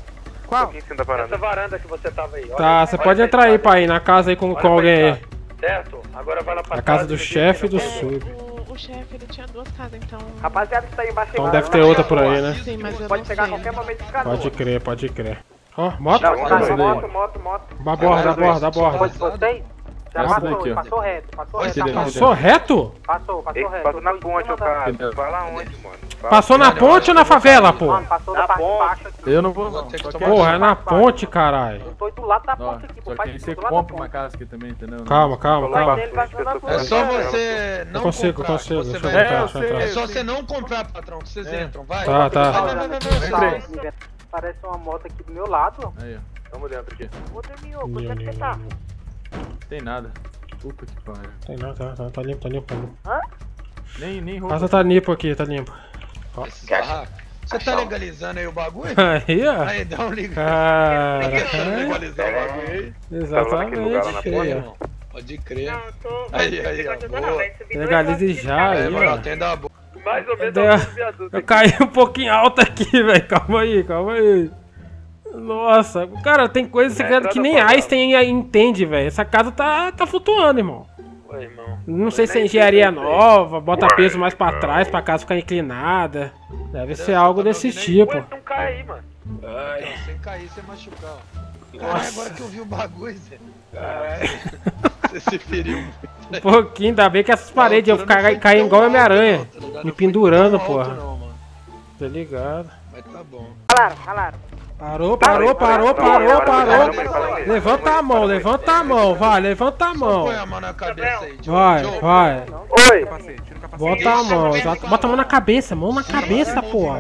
Qual? Aqui em cima da Nessa varanda. varanda que você tava aí. Olha Tá, você olha pode entrar aí, pai, na casa aí com, Olha com alguém aí. Certo? Agora vai lá pra Na casa trás do e chefe e do sub. O, chefe ele tinha duas casas, então. Rapaziada que tá aí embaixo Então deve ter outra por aí, né? Sim, mas eu Pode a sei. qualquer momento de canoa. Pode crer, pode crer. Ó, moto? Não, tá, moto, moto, moto. Da borda, da borda, da borda. Pode vocês? Já Essa passou, daqui, passou reto, passou Oi, reto. Passou, Passou reto? passou, passou Esse reto. passou na ponte, ô cara. Fala onde, mano? Passou na ponte ou na favela, pô? Mano, passou da parte de baixo aqui. Eu não vou não. que que, tomar Porra, é na ponte, caralho. Eu tô do lado da ponte aqui, só pô. que aí tô você compra uma ponte. casa aqui também, entendeu? Calma, calma, calma. vai na É ponte. só você não Eu consigo, comprar. consigo. Você Deixa eu vai entrar, É, deixa eu entrar. É só você não comprar, patrão, que vocês É. entram, vai. Tá, tá. Vai, vai, vai, vai, vai, vai. Parece uma moto aqui do meu lado. Aí, ó. Tamo dentro aqui. Ô, Dorminhoco, onde é que você tá? Tem nada. Puta que pariu. Tem não, tá, tá, tá limpo, tá limpo, tá limpo. Hã? Nem, nem roupa. casa tá limpo aqui, tá limpo. Ó. Você tá legalizando aí o bagulho? Aí, ó. Aí, dá um liga. Cara, Tá legalizando o bagulho aí? Exatamente, filho. Pode crer. Não, eu tô. Aí, aí, ó. Boa. Legalize já aí, É, moral, ó. tem da boa. Mais ou menos viaduto. Eu caí um pouquinho alto aqui, velho. Calma aí, calma aí. Nossa, cara, tem coisa É, que, nem Einstein entende, velho. Essa casa tá, tá flutuando, irmão. Ô, irmão. Não sei se é engenharia nova, bota peso mais pra trás pra casa ficar inclinada. Deve ser algo desse tipo. Não cai aí, mano. Então, sem cair, sem machucar, ó. Caralho, agora que eu vi o bagulho, Zé. Caralho. Você se feriu muito. Um pouquinho, ainda bem que essas paredes eu cair cair igual Homem-Aranha. Me pendurando, porra. Tá ligado. Mas tá bom. Falaram, falaram. Parou, parou, parou, parou, parou. Levanta a mão, levanta a mão, vai, levanta a mão. Põe a mão na cabeça aí, Joe. Vai, vai. Oi. Bota a mão, exato. bota a mão na cabeça, mão na cabeça, porra.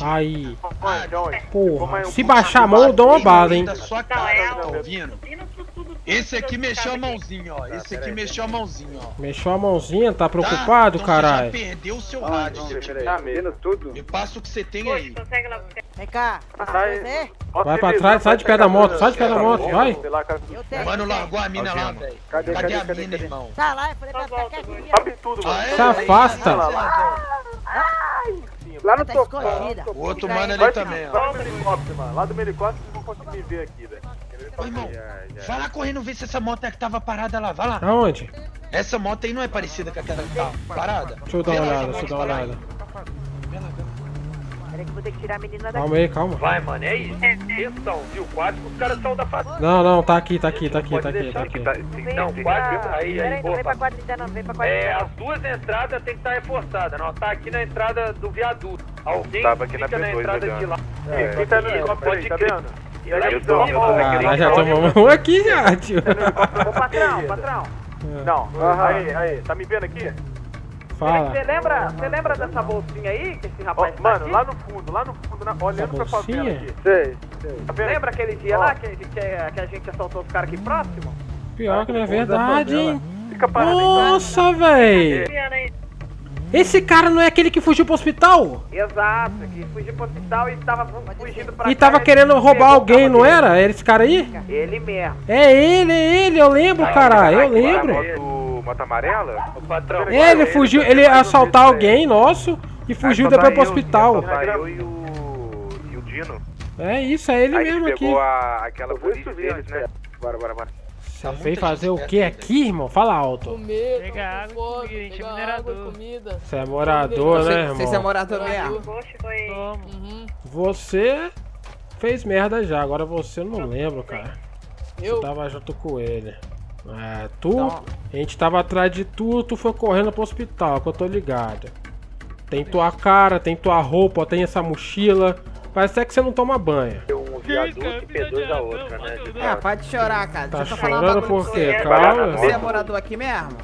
Aí, Ah, porra. Se baixar a mão, eu dou uma bala, hein. Esse aqui mexeu a mãozinha, ó. Esse aqui mexeu a mãozinha, ó. Mexeu a mãozinha, tá preocupado, Então Você caralho? já perdeu o seu rádio, você Tá vendo tudo? Me passa o que você tem aí. Vem cá, você? Vai pra trás, sai de pé da moto, sai de pé da moto, vai. Mano, largou a mina lá, velho. Cadê, Cadê cadê, a cadê, mina, cadê? irmão? Tá lá, eu falei pra ficar quietinha. Sabe tudo, mano. Ah, é? Se afasta. Lá no Tá topo. escondida. O outro mano ali também, ó. Lá do helicóptero, mano. Lá do helicóptero vocês vão conseguir me ver aqui, velho. Ô, irmão, vai lá correndo ver se essa moto é que tava parada lá. Vai lá. Aonde? Essa moto aí não é parecida com aquela que tá parada? Deixa eu dar uma olhada, deixa eu dar uma olhada. Peraí que eu vou ter que tirar a menina daqui. Calma aí, calma. Vai, mano, é isso. Atenção, viu? Quase que os caras são da fazenda. Não, não, tá aqui, tá aqui, tá aqui, Pode tá aqui, tá aqui. Vem, Não, quase. Aí, aí, não vem pra opa. 439, não vem pra É, 439. as duas entradas tem que estar reforçadas. Nós tá aqui na entrada do viaduto. Alguém Tava aqui na fica na, P2 entrada de lá. É, quem tá no tá? E Eu ó, naquele- Ah, já tomamos um aqui já, tio. Ô, patrão, patrão. Não, aí, aí, tá me vendo aqui? Fala. Você lembra, você lembra dessa bolsinha aí que esse rapaz tá mano, aqui? lá no fundo, lá no fundo, na, olhando pra favela bolsinha? aqui. Sei, sei. Tá? Lembra aquele dia lá que, que, que a gente assaltou os caras aqui próximo? Pior que não é verdade, hein? Fica parado. Nossa, véi. Esse cara não é aquele que fugiu pro hospital? Exato, que fugiu pro hospital e tava fugindo pra E cá, tava ele querendo roubar alguém, não dele. era? Era esse cara aí? Ele mesmo. É ele, é ele, eu lembro, cara, eu lembro. Moto, moto amarela? O patrão. É, ele fugiu, ele ia assaltar alguém nosso e fugiu depois pro hospital. Eu e o, e o Dino. É isso, é ele Aí mesmo aqui. pegou a, aquela polícia deles, né? Bora, bora, bora. Você veio fazer o que aqui, irmão? Fala alto. Comer, Pega água, fome, comida, enche pegar água, minerador. comida. Você é morador, né, Você é irmão? morador mesmo? Oxe, foi... Uhum. Você fez merda já, agora você eu não lembro, cara. Eu? Você tava junto com ele. É, tu, Então- a gente tava atrás de tu, tu foi correndo pro hospital, que eu tô ligado. Tem tua cara, tem tua roupa, tem essa mochila. Parece até que você não toma banho. Um viaduto e P2 a outra, né? Ah, pode chorar, cara. Tá Deixa eu falar um por quê? você. Calma. Você é morador aqui mesmo?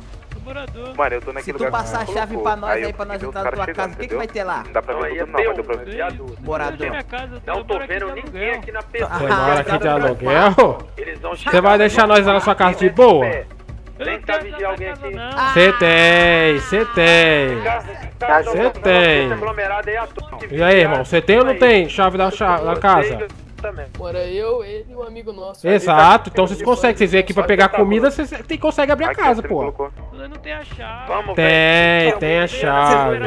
morador. Mano, eu tô Se naquele tu lugar passar a que chave colocou. pra nós aí, eu pra nós entrar na tua casa, o que que chegando, vai ter lá? Não dá pra ver aí é tudo não, mas deu pra B1, ver. viaduto. Morador. Não tô vendo ninguém aqui na Você P2. mora aqui de aluguel? Você vai deixar nós lá na sua casa de boa? Tentar quero vigiar alguém aqui. Você tem, você tem. Você tem. aí. E aí, irmão, você tem ou não tem chave da, chave da casa? Também. Bora eu, ele e um amigo nosso. Exato, então vocês conseguem, vocês vêm aqui pra pegar comida, vocês tem, conseguem abrir a casa, pô. Não tenho a chave. Vamos, Tem, tem a chave.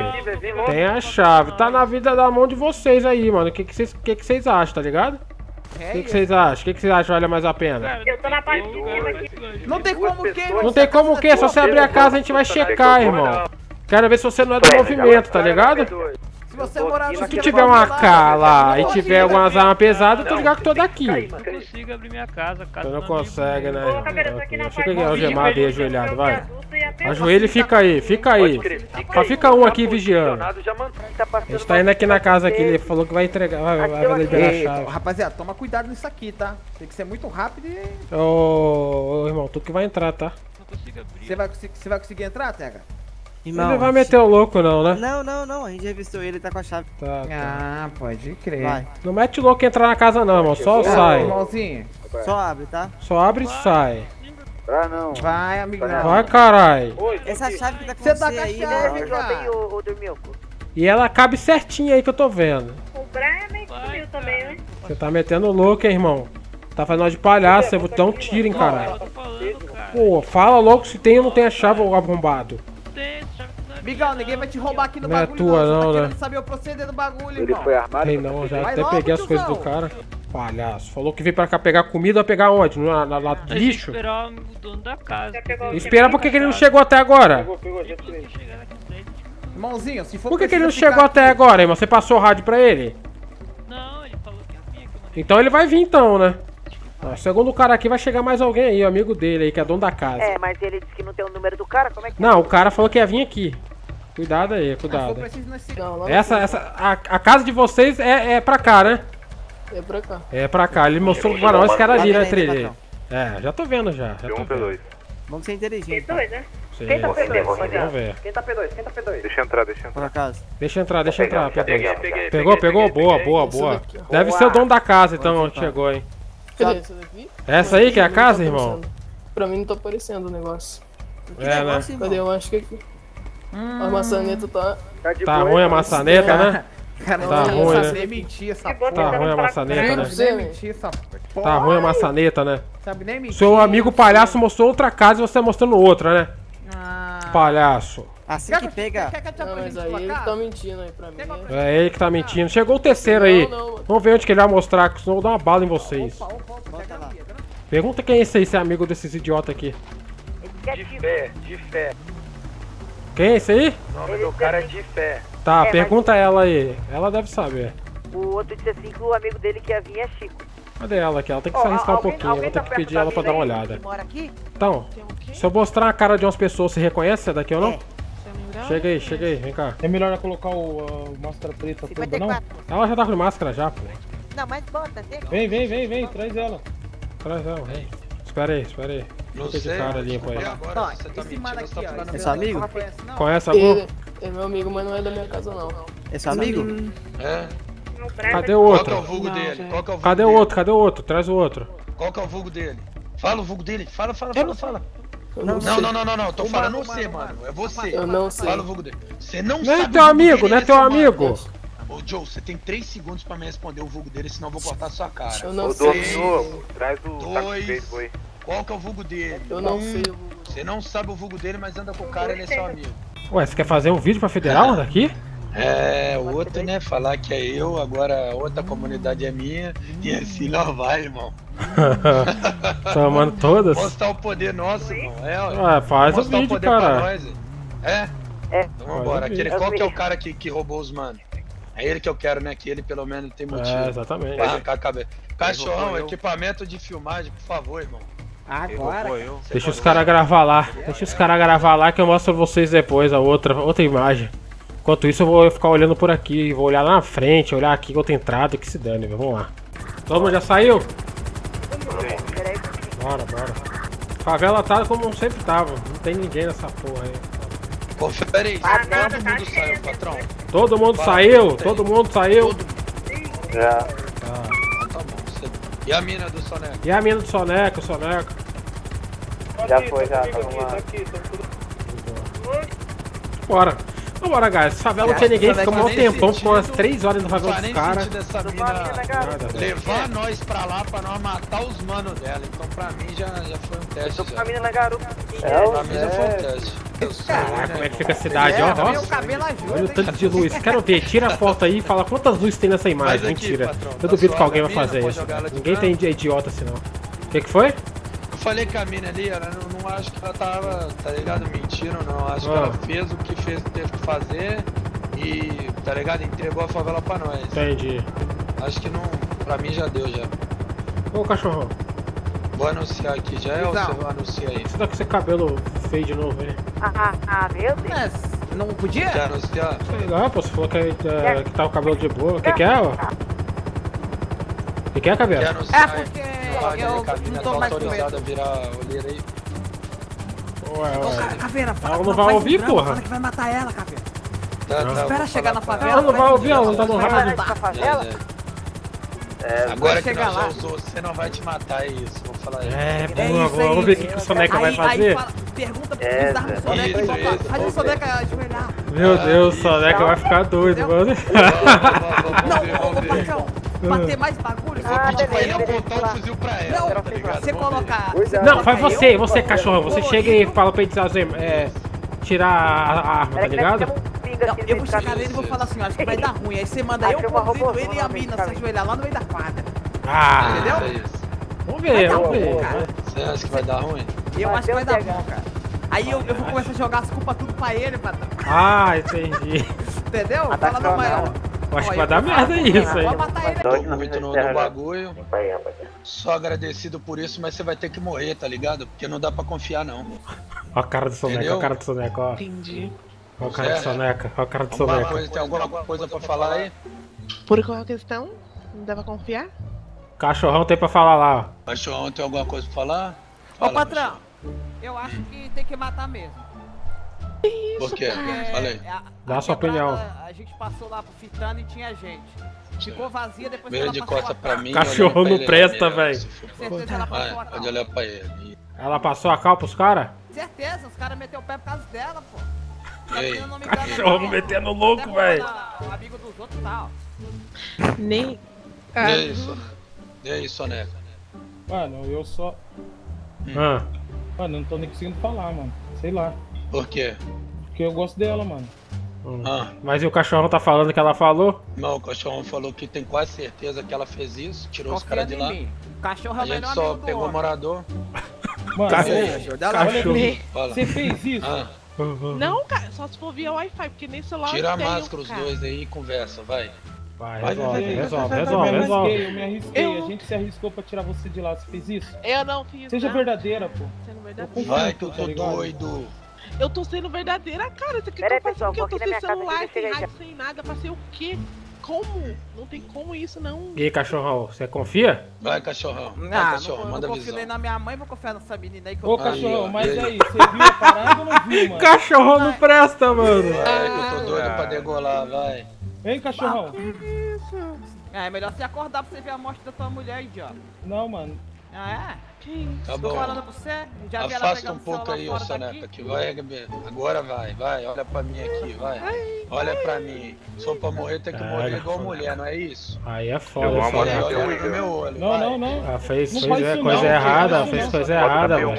Tem a chave. Tá na vida da mão de vocês aí, mano. O que, que, vocês, que, que vocês acham, tá ligado? O que, que vocês acham? O que, que vocês acham que vale mais a pena? Eu tô na parte de cima aqui. Não tem como o quê? Não tem como o quê? Só você abrir a casa a gente vai checar, irmão. Quero ver se você não é do movimento, tá ligado? Se você morar Se tu tiver uma K lá e tiver algumas armas pesadas, eu tô ligado que tô daqui. Eu não consigo abrir minha casa. casa Tu não consegue, né? Fica aqui, algemado aí, ajoelhado, vai. e Ajoelha e fica aí, fica aí. Só fica um aqui vigiando. Mantém. A gente tá indo aqui na casa aqui, ele falou que vai entregar, vai, vai, vai liberar a chave. rapaziada, toma cuidado nisso aqui, tá? Tem que ser muito rápido e. Ô, irmão, tu que vai entrar, tá? Não consigo abrir. Você vai, vai conseguir entrar, Tega? Ele não vai meter o louco não, né? Não, não, não. A gente revistou ele, tá com a chave. Tá, Ah, pode crer. Vai. Não mete o louco entrar na casa não, irmão. Só sai. Irmãozinho. Só abre, tá? Só abre e sai. Ah, não. Vai, amigão. Vai, carai. Essa chave que tá com Você você, tá com a aí, chave, né? cara. o, o Dormilco. E ela cabe certinho aí que eu tô vendo. O Brian meio que sumiu também, né? Você tá metendo louco, hein, irmão. Tá fazendo nós de palhaço, eu vou te dar um tiro, hein, caralho. Pô, fala logo se tem ou não tem a chave, ô arrombado. Migão, ninguém vai te roubar aqui no Não é bagulho, tua, Você não, tá né? querendo saber o proceder do bagulho, Ele irmão. foi armado? Ei, não, já até logo, peguei as coisas do cara. Palhaço. Falou que veio pra cá pegar comida, vai pegar onde? No na, na, A gente lixo? esperar o dono da casa. Espera por que ele não chegou até agora? Irmãozinho, se for Por que, que ele não chegou até agora, irmão? Você passou o rádio pra ele? Não, ele falou que vinha aqui, mano. Então ele vai vir então, né? Ó, segundo o cara aqui, vai chegar mais alguém aí, o amigo dele aí, que é dono da casa. É, mas ele disse que não tem o número do cara, como é que Não, o cara falou que ia vir aqui. Cuidado aí, cuidado. se... Não, Essa, essa, a, a casa de vocês é, é pra cá, né? É pra cá. É pra cá. Ele mostrou pra nós que era ali, né, trilha? É, já tô vendo já. já tô vendo. Vamos ser inteligentes. tá? P2, né? Sim, Quem tá sim, P2, vamos ver. Quem tá P2? Quem tá P2? Deixa eu entrar, deixa eu Por entrar. acaso. Deixa entrar, deixa entrar, Peguei, Pedro. peguei, Pegou, peguei, pegou? peguei, Boa, boa, boa. Deve ser o dono da casa, então, que chegou, hein? Cadê essa daqui? Essa aí que é a Não casa, tá irmão? Pra mim não tá aparecendo o negócio. É, né? Cadê? Eu acho que aqui. A maçaneta tá. Tá ruim a maçaneta, né? Cara, Tá não ruim, né? mentir essa Tá ruim a maçaneta, né? sabe nem mentir essa porra. Tá ruim a maçaneta, né? Sabe nem mentir. Seu amigo palhaço mostrou outra casa e você tá mostrando outra, né? Ah. Palhaço. Assim que pega. Não, mas aí ele tá mentindo aí pra mim. né? É ele que tá mentindo. Chegou o terceiro aí. Vamos ver onde que ele vai mostrar, que senão eu dou uma bala em vocês. Lá. Pergunta quem é esse aí, se é amigo desses idiotas aqui. De fé, de fé. Quem é esse aí? O nome do cara é de fé. Tá, É, mas- pergunta ela aí. Ela deve saber. O outro disse assim que o amigo dele que ia vir é Chico. Cadê ela aqui? Ela tem que se arriscar um alguém- pouquinho. alguém Ela tem tá que pedir ela pra dar uma olhada. que mora aqui? Então, se eu mostrar a cara de umas pessoas, você reconhece essa daqui ou não? Lembrar? Chega aí, chega aí, vem cá. É melhor colocar o a máscara preta toda, não? 54. Ela já tá com máscara já, pô. Não, mas bota, tem. Vem, vem, vem, vem, traz ela. Traz ela, vem. Espera aí, espera aí. Não sei, cara mas limpa aí. agora? Tá, Você tá esse mentindo, mano você aqui, tá ó. É seu amigo? Não conhece, não? A? Ele é meu amigo, mas não é da minha casa não. É seu amigo? É? Cadê o Qual que é outro? o vulgo dele? Qual que é o vulgo Cadê o outro? Cadê o outro? Traz o outro. Qual que é o vulgo dele? Fala o vulgo dele. Fala, fala, fala, fala. Não, sei. não, não, não, não. Tô falando você, humano, mano. É você. Eu não sei. Fala o vulgo dele. Você não, Não é sabe teu amigo, não é teu mano? amigo. Ô, Joe, você tem 3 segundos pra me responder o vulgo dele, senão eu vou cortar sua cara. Eu não Ô, sei. Dormilco, traz o Dois. Qual que é o vulgo dele? Eu não Um. sei o vulgo. Você não sabe o vulgo dele, mas anda com o cara, ele é seu amigo. Ué, você quer fazer um vídeo pra federal daqui? É, outro, né? Falar que é eu, agora outra comunidade é minha. E assim não vai, irmão. Tomando todas? Mostrar o poder nosso, irmão. É, ó. Ah, faz o Mostrar vídeo, poder pra cara. nós. É? É. Então vambora. O Aquele, qual que é o cara que, que roubou os mano? É ele que eu quero, né? Que ele pelo menos tem motivo. É, exatamente. Pra arrancar a cabeça. Cachorrão, equipamento de filmagem, por favor, irmão. Agora. Eu. Deixa os caras gravar lá. Deixa os caras gravar lá que eu mostro pra vocês depois a outra, outra imagem. Enquanto isso eu vou ficar olhando por aqui, vou olhar lá na frente, olhar aqui outra entrada, que se dane, meu. Vamos lá. Todo mundo já saiu? Peraí. Bora, bora. Favela tá como sempre tava, não tem ninguém nessa porra aí. Confere aí, Ah, não, todo tá mundo saiu, patrão. Todo mundo saiu? Todo mundo saiu? Tá. Você- E a mina do Soneca? E a mina do Soneca, o Soneca? Já foi, já. Tá Aqui, lá. tá aqui, tá Bora. Vambora, guys. Favela não tinha ninguém, ficou um tempão, ficou umas sentido. 3 horas no favela dos caras. né, levar nós pra lá pra nós matar os manos dela. Então pra mim já, já foi um teste. Tô com a mina na garupa. Pra mim já foi um teste. Eu Caraca, né, como é que fica a cidade, ó. É. Olha o tanto de luz. Quero ver. Tira a foto aí e fala quantas luzes tem nessa imagem. Mentira. patrão, Eu tá duvido que suave alguém vai fazer isso. Ninguém tem idiota assim não. O que, que foi? Eu falei que a mina ali, ela não, não acho que ela tava, tá ligado, mentindo, não. Acho que Ah. ela fez o que fez, teve que fazer e, tá ligado, entregou a favela pra nós. Entendi. Acho que não, pra mim já deu já. Ô cachorrão, Vou anunciar aqui já, é ou você anuncia aí? você tá com esse cabelo feio de novo aí? Ah, ah, meu Deus. É, não podia? Quer anunciar? Sei lá, pô, você falou que, é, que tá o cabelo de boa. O que, que é, ó? O que, que é, Quer cabelo? anunciar É porque Eu não tá tô mais com medo. a virar olheira aí. Ué, Ô, ué. ca- Caveira, fala Ela não vai ouvir, drama, porra. Fala que vai matar ela, Caveira. Tá, tá, Espera chegar na favela. Ela não vai ouvir, ela não tá no rádio. matar. favela? É, Vai agora que nós lá. usou, você não vai te matar, é isso. Vou falar isso. É, É boa, isso boa. aí. Vamos ver o que, que o Soneca vai fazer. Aí fala, pergunta pro É, Soneca. isso, e isso, Faz o Soneca ajoelhar. Meu Deus, o Soneca vai ficar doido, mano. Não, ô, Pacão, pra ter mais bagulho, Vou pedir pra ele apontar um fuzil pra ela, Não, tá ligado? você colocar... você Não, faz eu, você, você o cachorrão. Você chega e fala pra ele é, tirar a, arma, tá ligado? Não, eu vou chegar nele e vou falar assim, acho que vai dar ruim. Aí você manda eu, o Rodrigo, ele e a mina se ajoelhar lá no meio da quadra. Ah, Entendeu? É isso. Vamos ver, vamos ver. Você acha que vai dar ruim? Eu acho que vai dar bom, cara. Aí eu, eu vou começar a jogar as culpas tudo pra ele, patrão. Ah, entendi. Entendeu? Fala do maior. Eu acho que vai dar merda isso aí. Vou matar ele. Tô muito no, no bagulho. Só agradecido por isso, mas você vai ter que morrer, tá ligado? Porque não dá pra confiar, não. Ó a cara do Soneca, ó a cara do Soneca, ó. Entendi. Ó a cara do. Soneca, ó a cara do Soneca. coisa, tem alguma coisa pra falar aí? Por qual questão? Não dá pra confiar? Cachorrão tem pra falar lá, ó. Cachorrão, tem alguma coisa pra falar? Ô, patrão, eu acho que tem que matar mesmo. Por quê? Falei. a- Dá a sua opinião. A gente passou lá pro fitando e tinha gente. Ficou vazia depois ela de passou costa a pra mim. Cachorro não presta, velho. Certeza ela passou a Vai, cal. pode olhar pra ele. Ela passou a cal pros caras? Certeza, os caras meteram o pé por causa dela, pô. E Cachorro não. metendo louco, velho. O amigo dos outros tá, ó. Nem. E aí, so... e aí, Soneca? Mano, eu só. Ah. Mano, eu não tô nem conseguindo falar, mano. Sei lá. Por quê? Porque eu gosto dela, mano. Hum. Ah, Mas e o cachorrão tá falando que ela falou? não, o cachorrão falou que tem quase certeza que ela fez isso, tirou os Confia caras de lá. mim. O cachorro é A o gente melhor só amigo pegou o morador. Mano, Cachorro. Cachorro. Você fez isso? Ah, Não, cara, só se for via Wi-Fi, porque nem celular tira a máscara os dois aí e conversa, vai. Vai, Vai, resolve, resolve, Eu resolve, me resolve. arrisquei, eu me arrisquei. Eu- A gente se arriscou pra tirar você de lá. Você fez isso? Eu não fiz Seja não. verdadeira, pô. Verdadeira. confio Vai que eu tá tô ligado? doido. Eu tô sendo verdadeira, cara. Isso aqui Pera aí, que eu pessoal, faço, porque eu tô sem celular, sem rádio, sem nada. Fazer o quê? Como? Não tem como isso, não. E aí, cachorrão, você confia? Vai, cachorrão. Vai, Ah, cachorrão, não, eu manda não confio visão. nem na minha mãe, vou confiar nessa menina aí que Ô, eu cachorrão, ó, mas e aí? aí, você viu a parada ou não viu, mano? Cachorrão não presta, mano. Vai que eu tô doido pra degolar, vai. Hein, cachorrão? É, é melhor você acordar pra você ver a morte da tua mulher, idiota. Não, mano. Ah, é? Tá bom. falando pra você? Já Afasta um pouco aí, ô Soneca, que vai, Gabi. Agora vai, vai, olha pra mim aqui, vai. Olha pra mim. For pra morrer, tem que morrer igual mulher, não é isso? Aí é Eu foda, vou Olha, olha no meu olho. Não, vai. não, não. Ela fez, Não fez é, isso coisa não, errada, não, fez não. coisa errada, mano.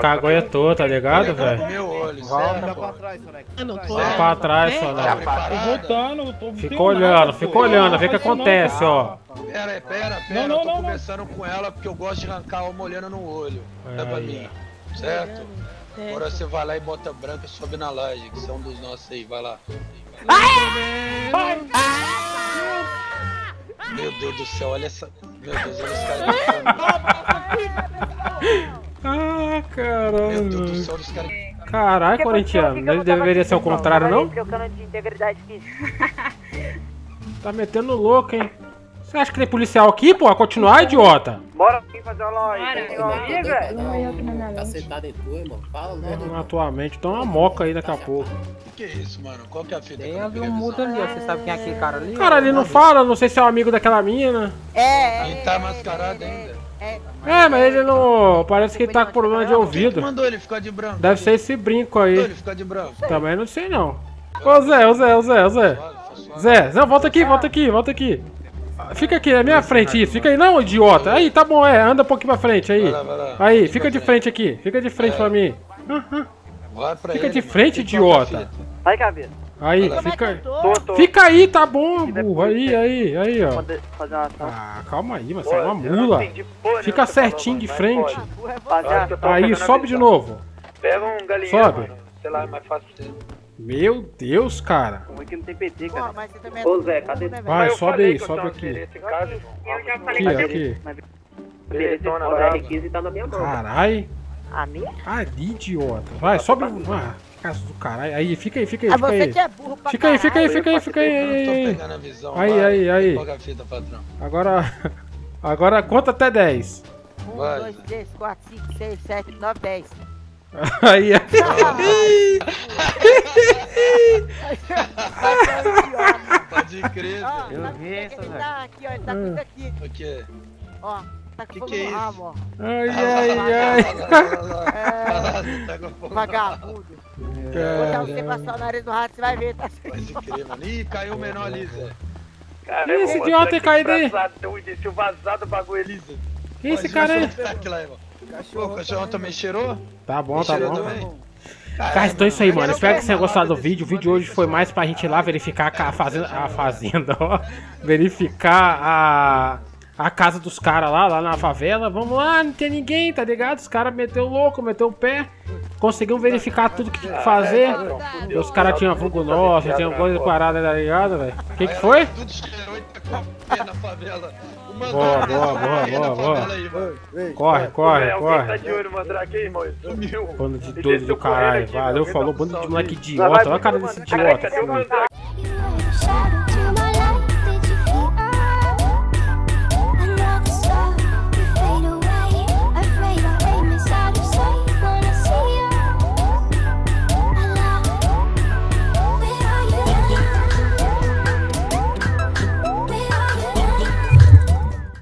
Caguetou, tá ligado, velho? meu olho, Volta pra trás, Soneca. Eu não tô Vai pra trás, É? Tá Soneca. Eu não Fica olhando, fica olhando, Não, vê o que não, acontece, ó. Pera aí, pera, pera, Não, não, eu tô não, não. conversando com ela porque eu gosto de arrancar uma olhando no olho. Olha pra mim, certo? Certo. Agora você vai lá e bota branca e sobe na laje, que são dos nossos aí, vai lá. Meu Deus do céu, olha essa. Meu Deus, olha esse cara. Ah, Meu Deus do caralho. céu, os caras. Caralho, corintiano, ele deveria ser o contrário, não? Trocando de integridade física. Tá metendo louco, hein? Você acha que tem policial aqui, pô? A continuar, idiota? Bora aqui fazer uma loja. Tem um amigo, velho? Cacetado em tu, irmão. Fala logo. Não, atualmente, então uma moca aí daqui a pouco. O que é isso, mano? Qual que é a fita? Tem ali um mudo ali, ó. Você sabe quem é aquele cara ali? Cara, ele não fala, não sei se é um amigo daquela mina. É, Ele tá mascarado ainda. É, mas ele não. Parece que ele tá com problema de ouvido. mandou ele ficar de branco? Deve ser esse brinco Mandou aí. ele ficar de branco. Também não sei não. Ô Zé, ô Zé, ô Zé, ô Zé. Zé, Zé, volta aqui, volta aqui, volta aqui. Fica aqui, na minha frente, isso. Fica aí, não, idiota. Aí, tá bom, é, anda um pouquinho pra frente, aí. Vai lá, vai lá. Aí, fica de frente aqui, fica de frente pra mim. Vai pra Fica ele, de frente, idiota. Vai, cabeça. Aí, Como é fica aí. eu tô? Tô. Fica aí, tá bom, burro. Aí, aí, aí, ó. Ah, calma aí, mas você é uma mula. Fica certinho de frente. Aí, sobe de novo. Pega um galinheiro, Sobe. mano. Sei lá, é mais fácil. Meu Deus, cara. Como é que não tem PT, cara? mas você também Ô, Zé, cadê? Vai, eu sobe aí, sobe aqui. já Aqui, aqui. Beretona O brava. R15 tá na minha mão. Carai. A minha? Ali, idiota. Vai, sobe. Ah, casa do caralho. Aí, fica aí, fica aí, Ah, fica aí. é Fica aí, fica aí, fica aí, fica aí. aí, Tô aí. Aí, vai. aí, aí. Agora. Agora conta até 10. Um, Vai. dois, três, quatro, cinco, seis, sete, nove, dez. Aí, aí. Pode crer, Ó, velho. sabe por que que ele tá aqui, ó. Ele tá com isso aqui. O quê? Ó, tá com Que fogo que é no isso? rabo, ó. Ai, ai, ai. É, Tá vagabundo. Vou botar você passar o nariz no rato, você vai ver, tá? Pode crer, mano. Ih, caiu o menor ali, Zé. Cara, Ih, esse idiota tem caído aí. Vazadão, disse o vazado bagulho ali. Quem é esse cara aí? Tá aqui lá, irmão. Pô, o cachorrão também cheirou? Tá bom, tá Cheirou bom. também? Cara, então é isso aí, mano. Espero que vocês tenham gostado do vídeo. O vídeo hoje foi mais pra gente ir lá verificar a fazenda, a fazenda, ó. Verificar a, a casa dos caras lá, lá na favela. Vamos lá, não tem ninguém, tá ligado? Os caras meteu o louco, meteu o pé. Conseguimos verificar tudo que tinha que fazer. E os caras tinham vulgo nosso, tinham coisa parada, tá ligado, velho? O que que foi? Tudo cheirou e tá com a pé na favela. Boa, boa, boa, boa, boa. aí. Corre, corre, alguém tá corre. de olho, Mandrake aí, irmão. Ele Sumiu. Bando de doido do caralho. Valeu, falou, um bando de moleque idiota. Olha a cara desse idiota.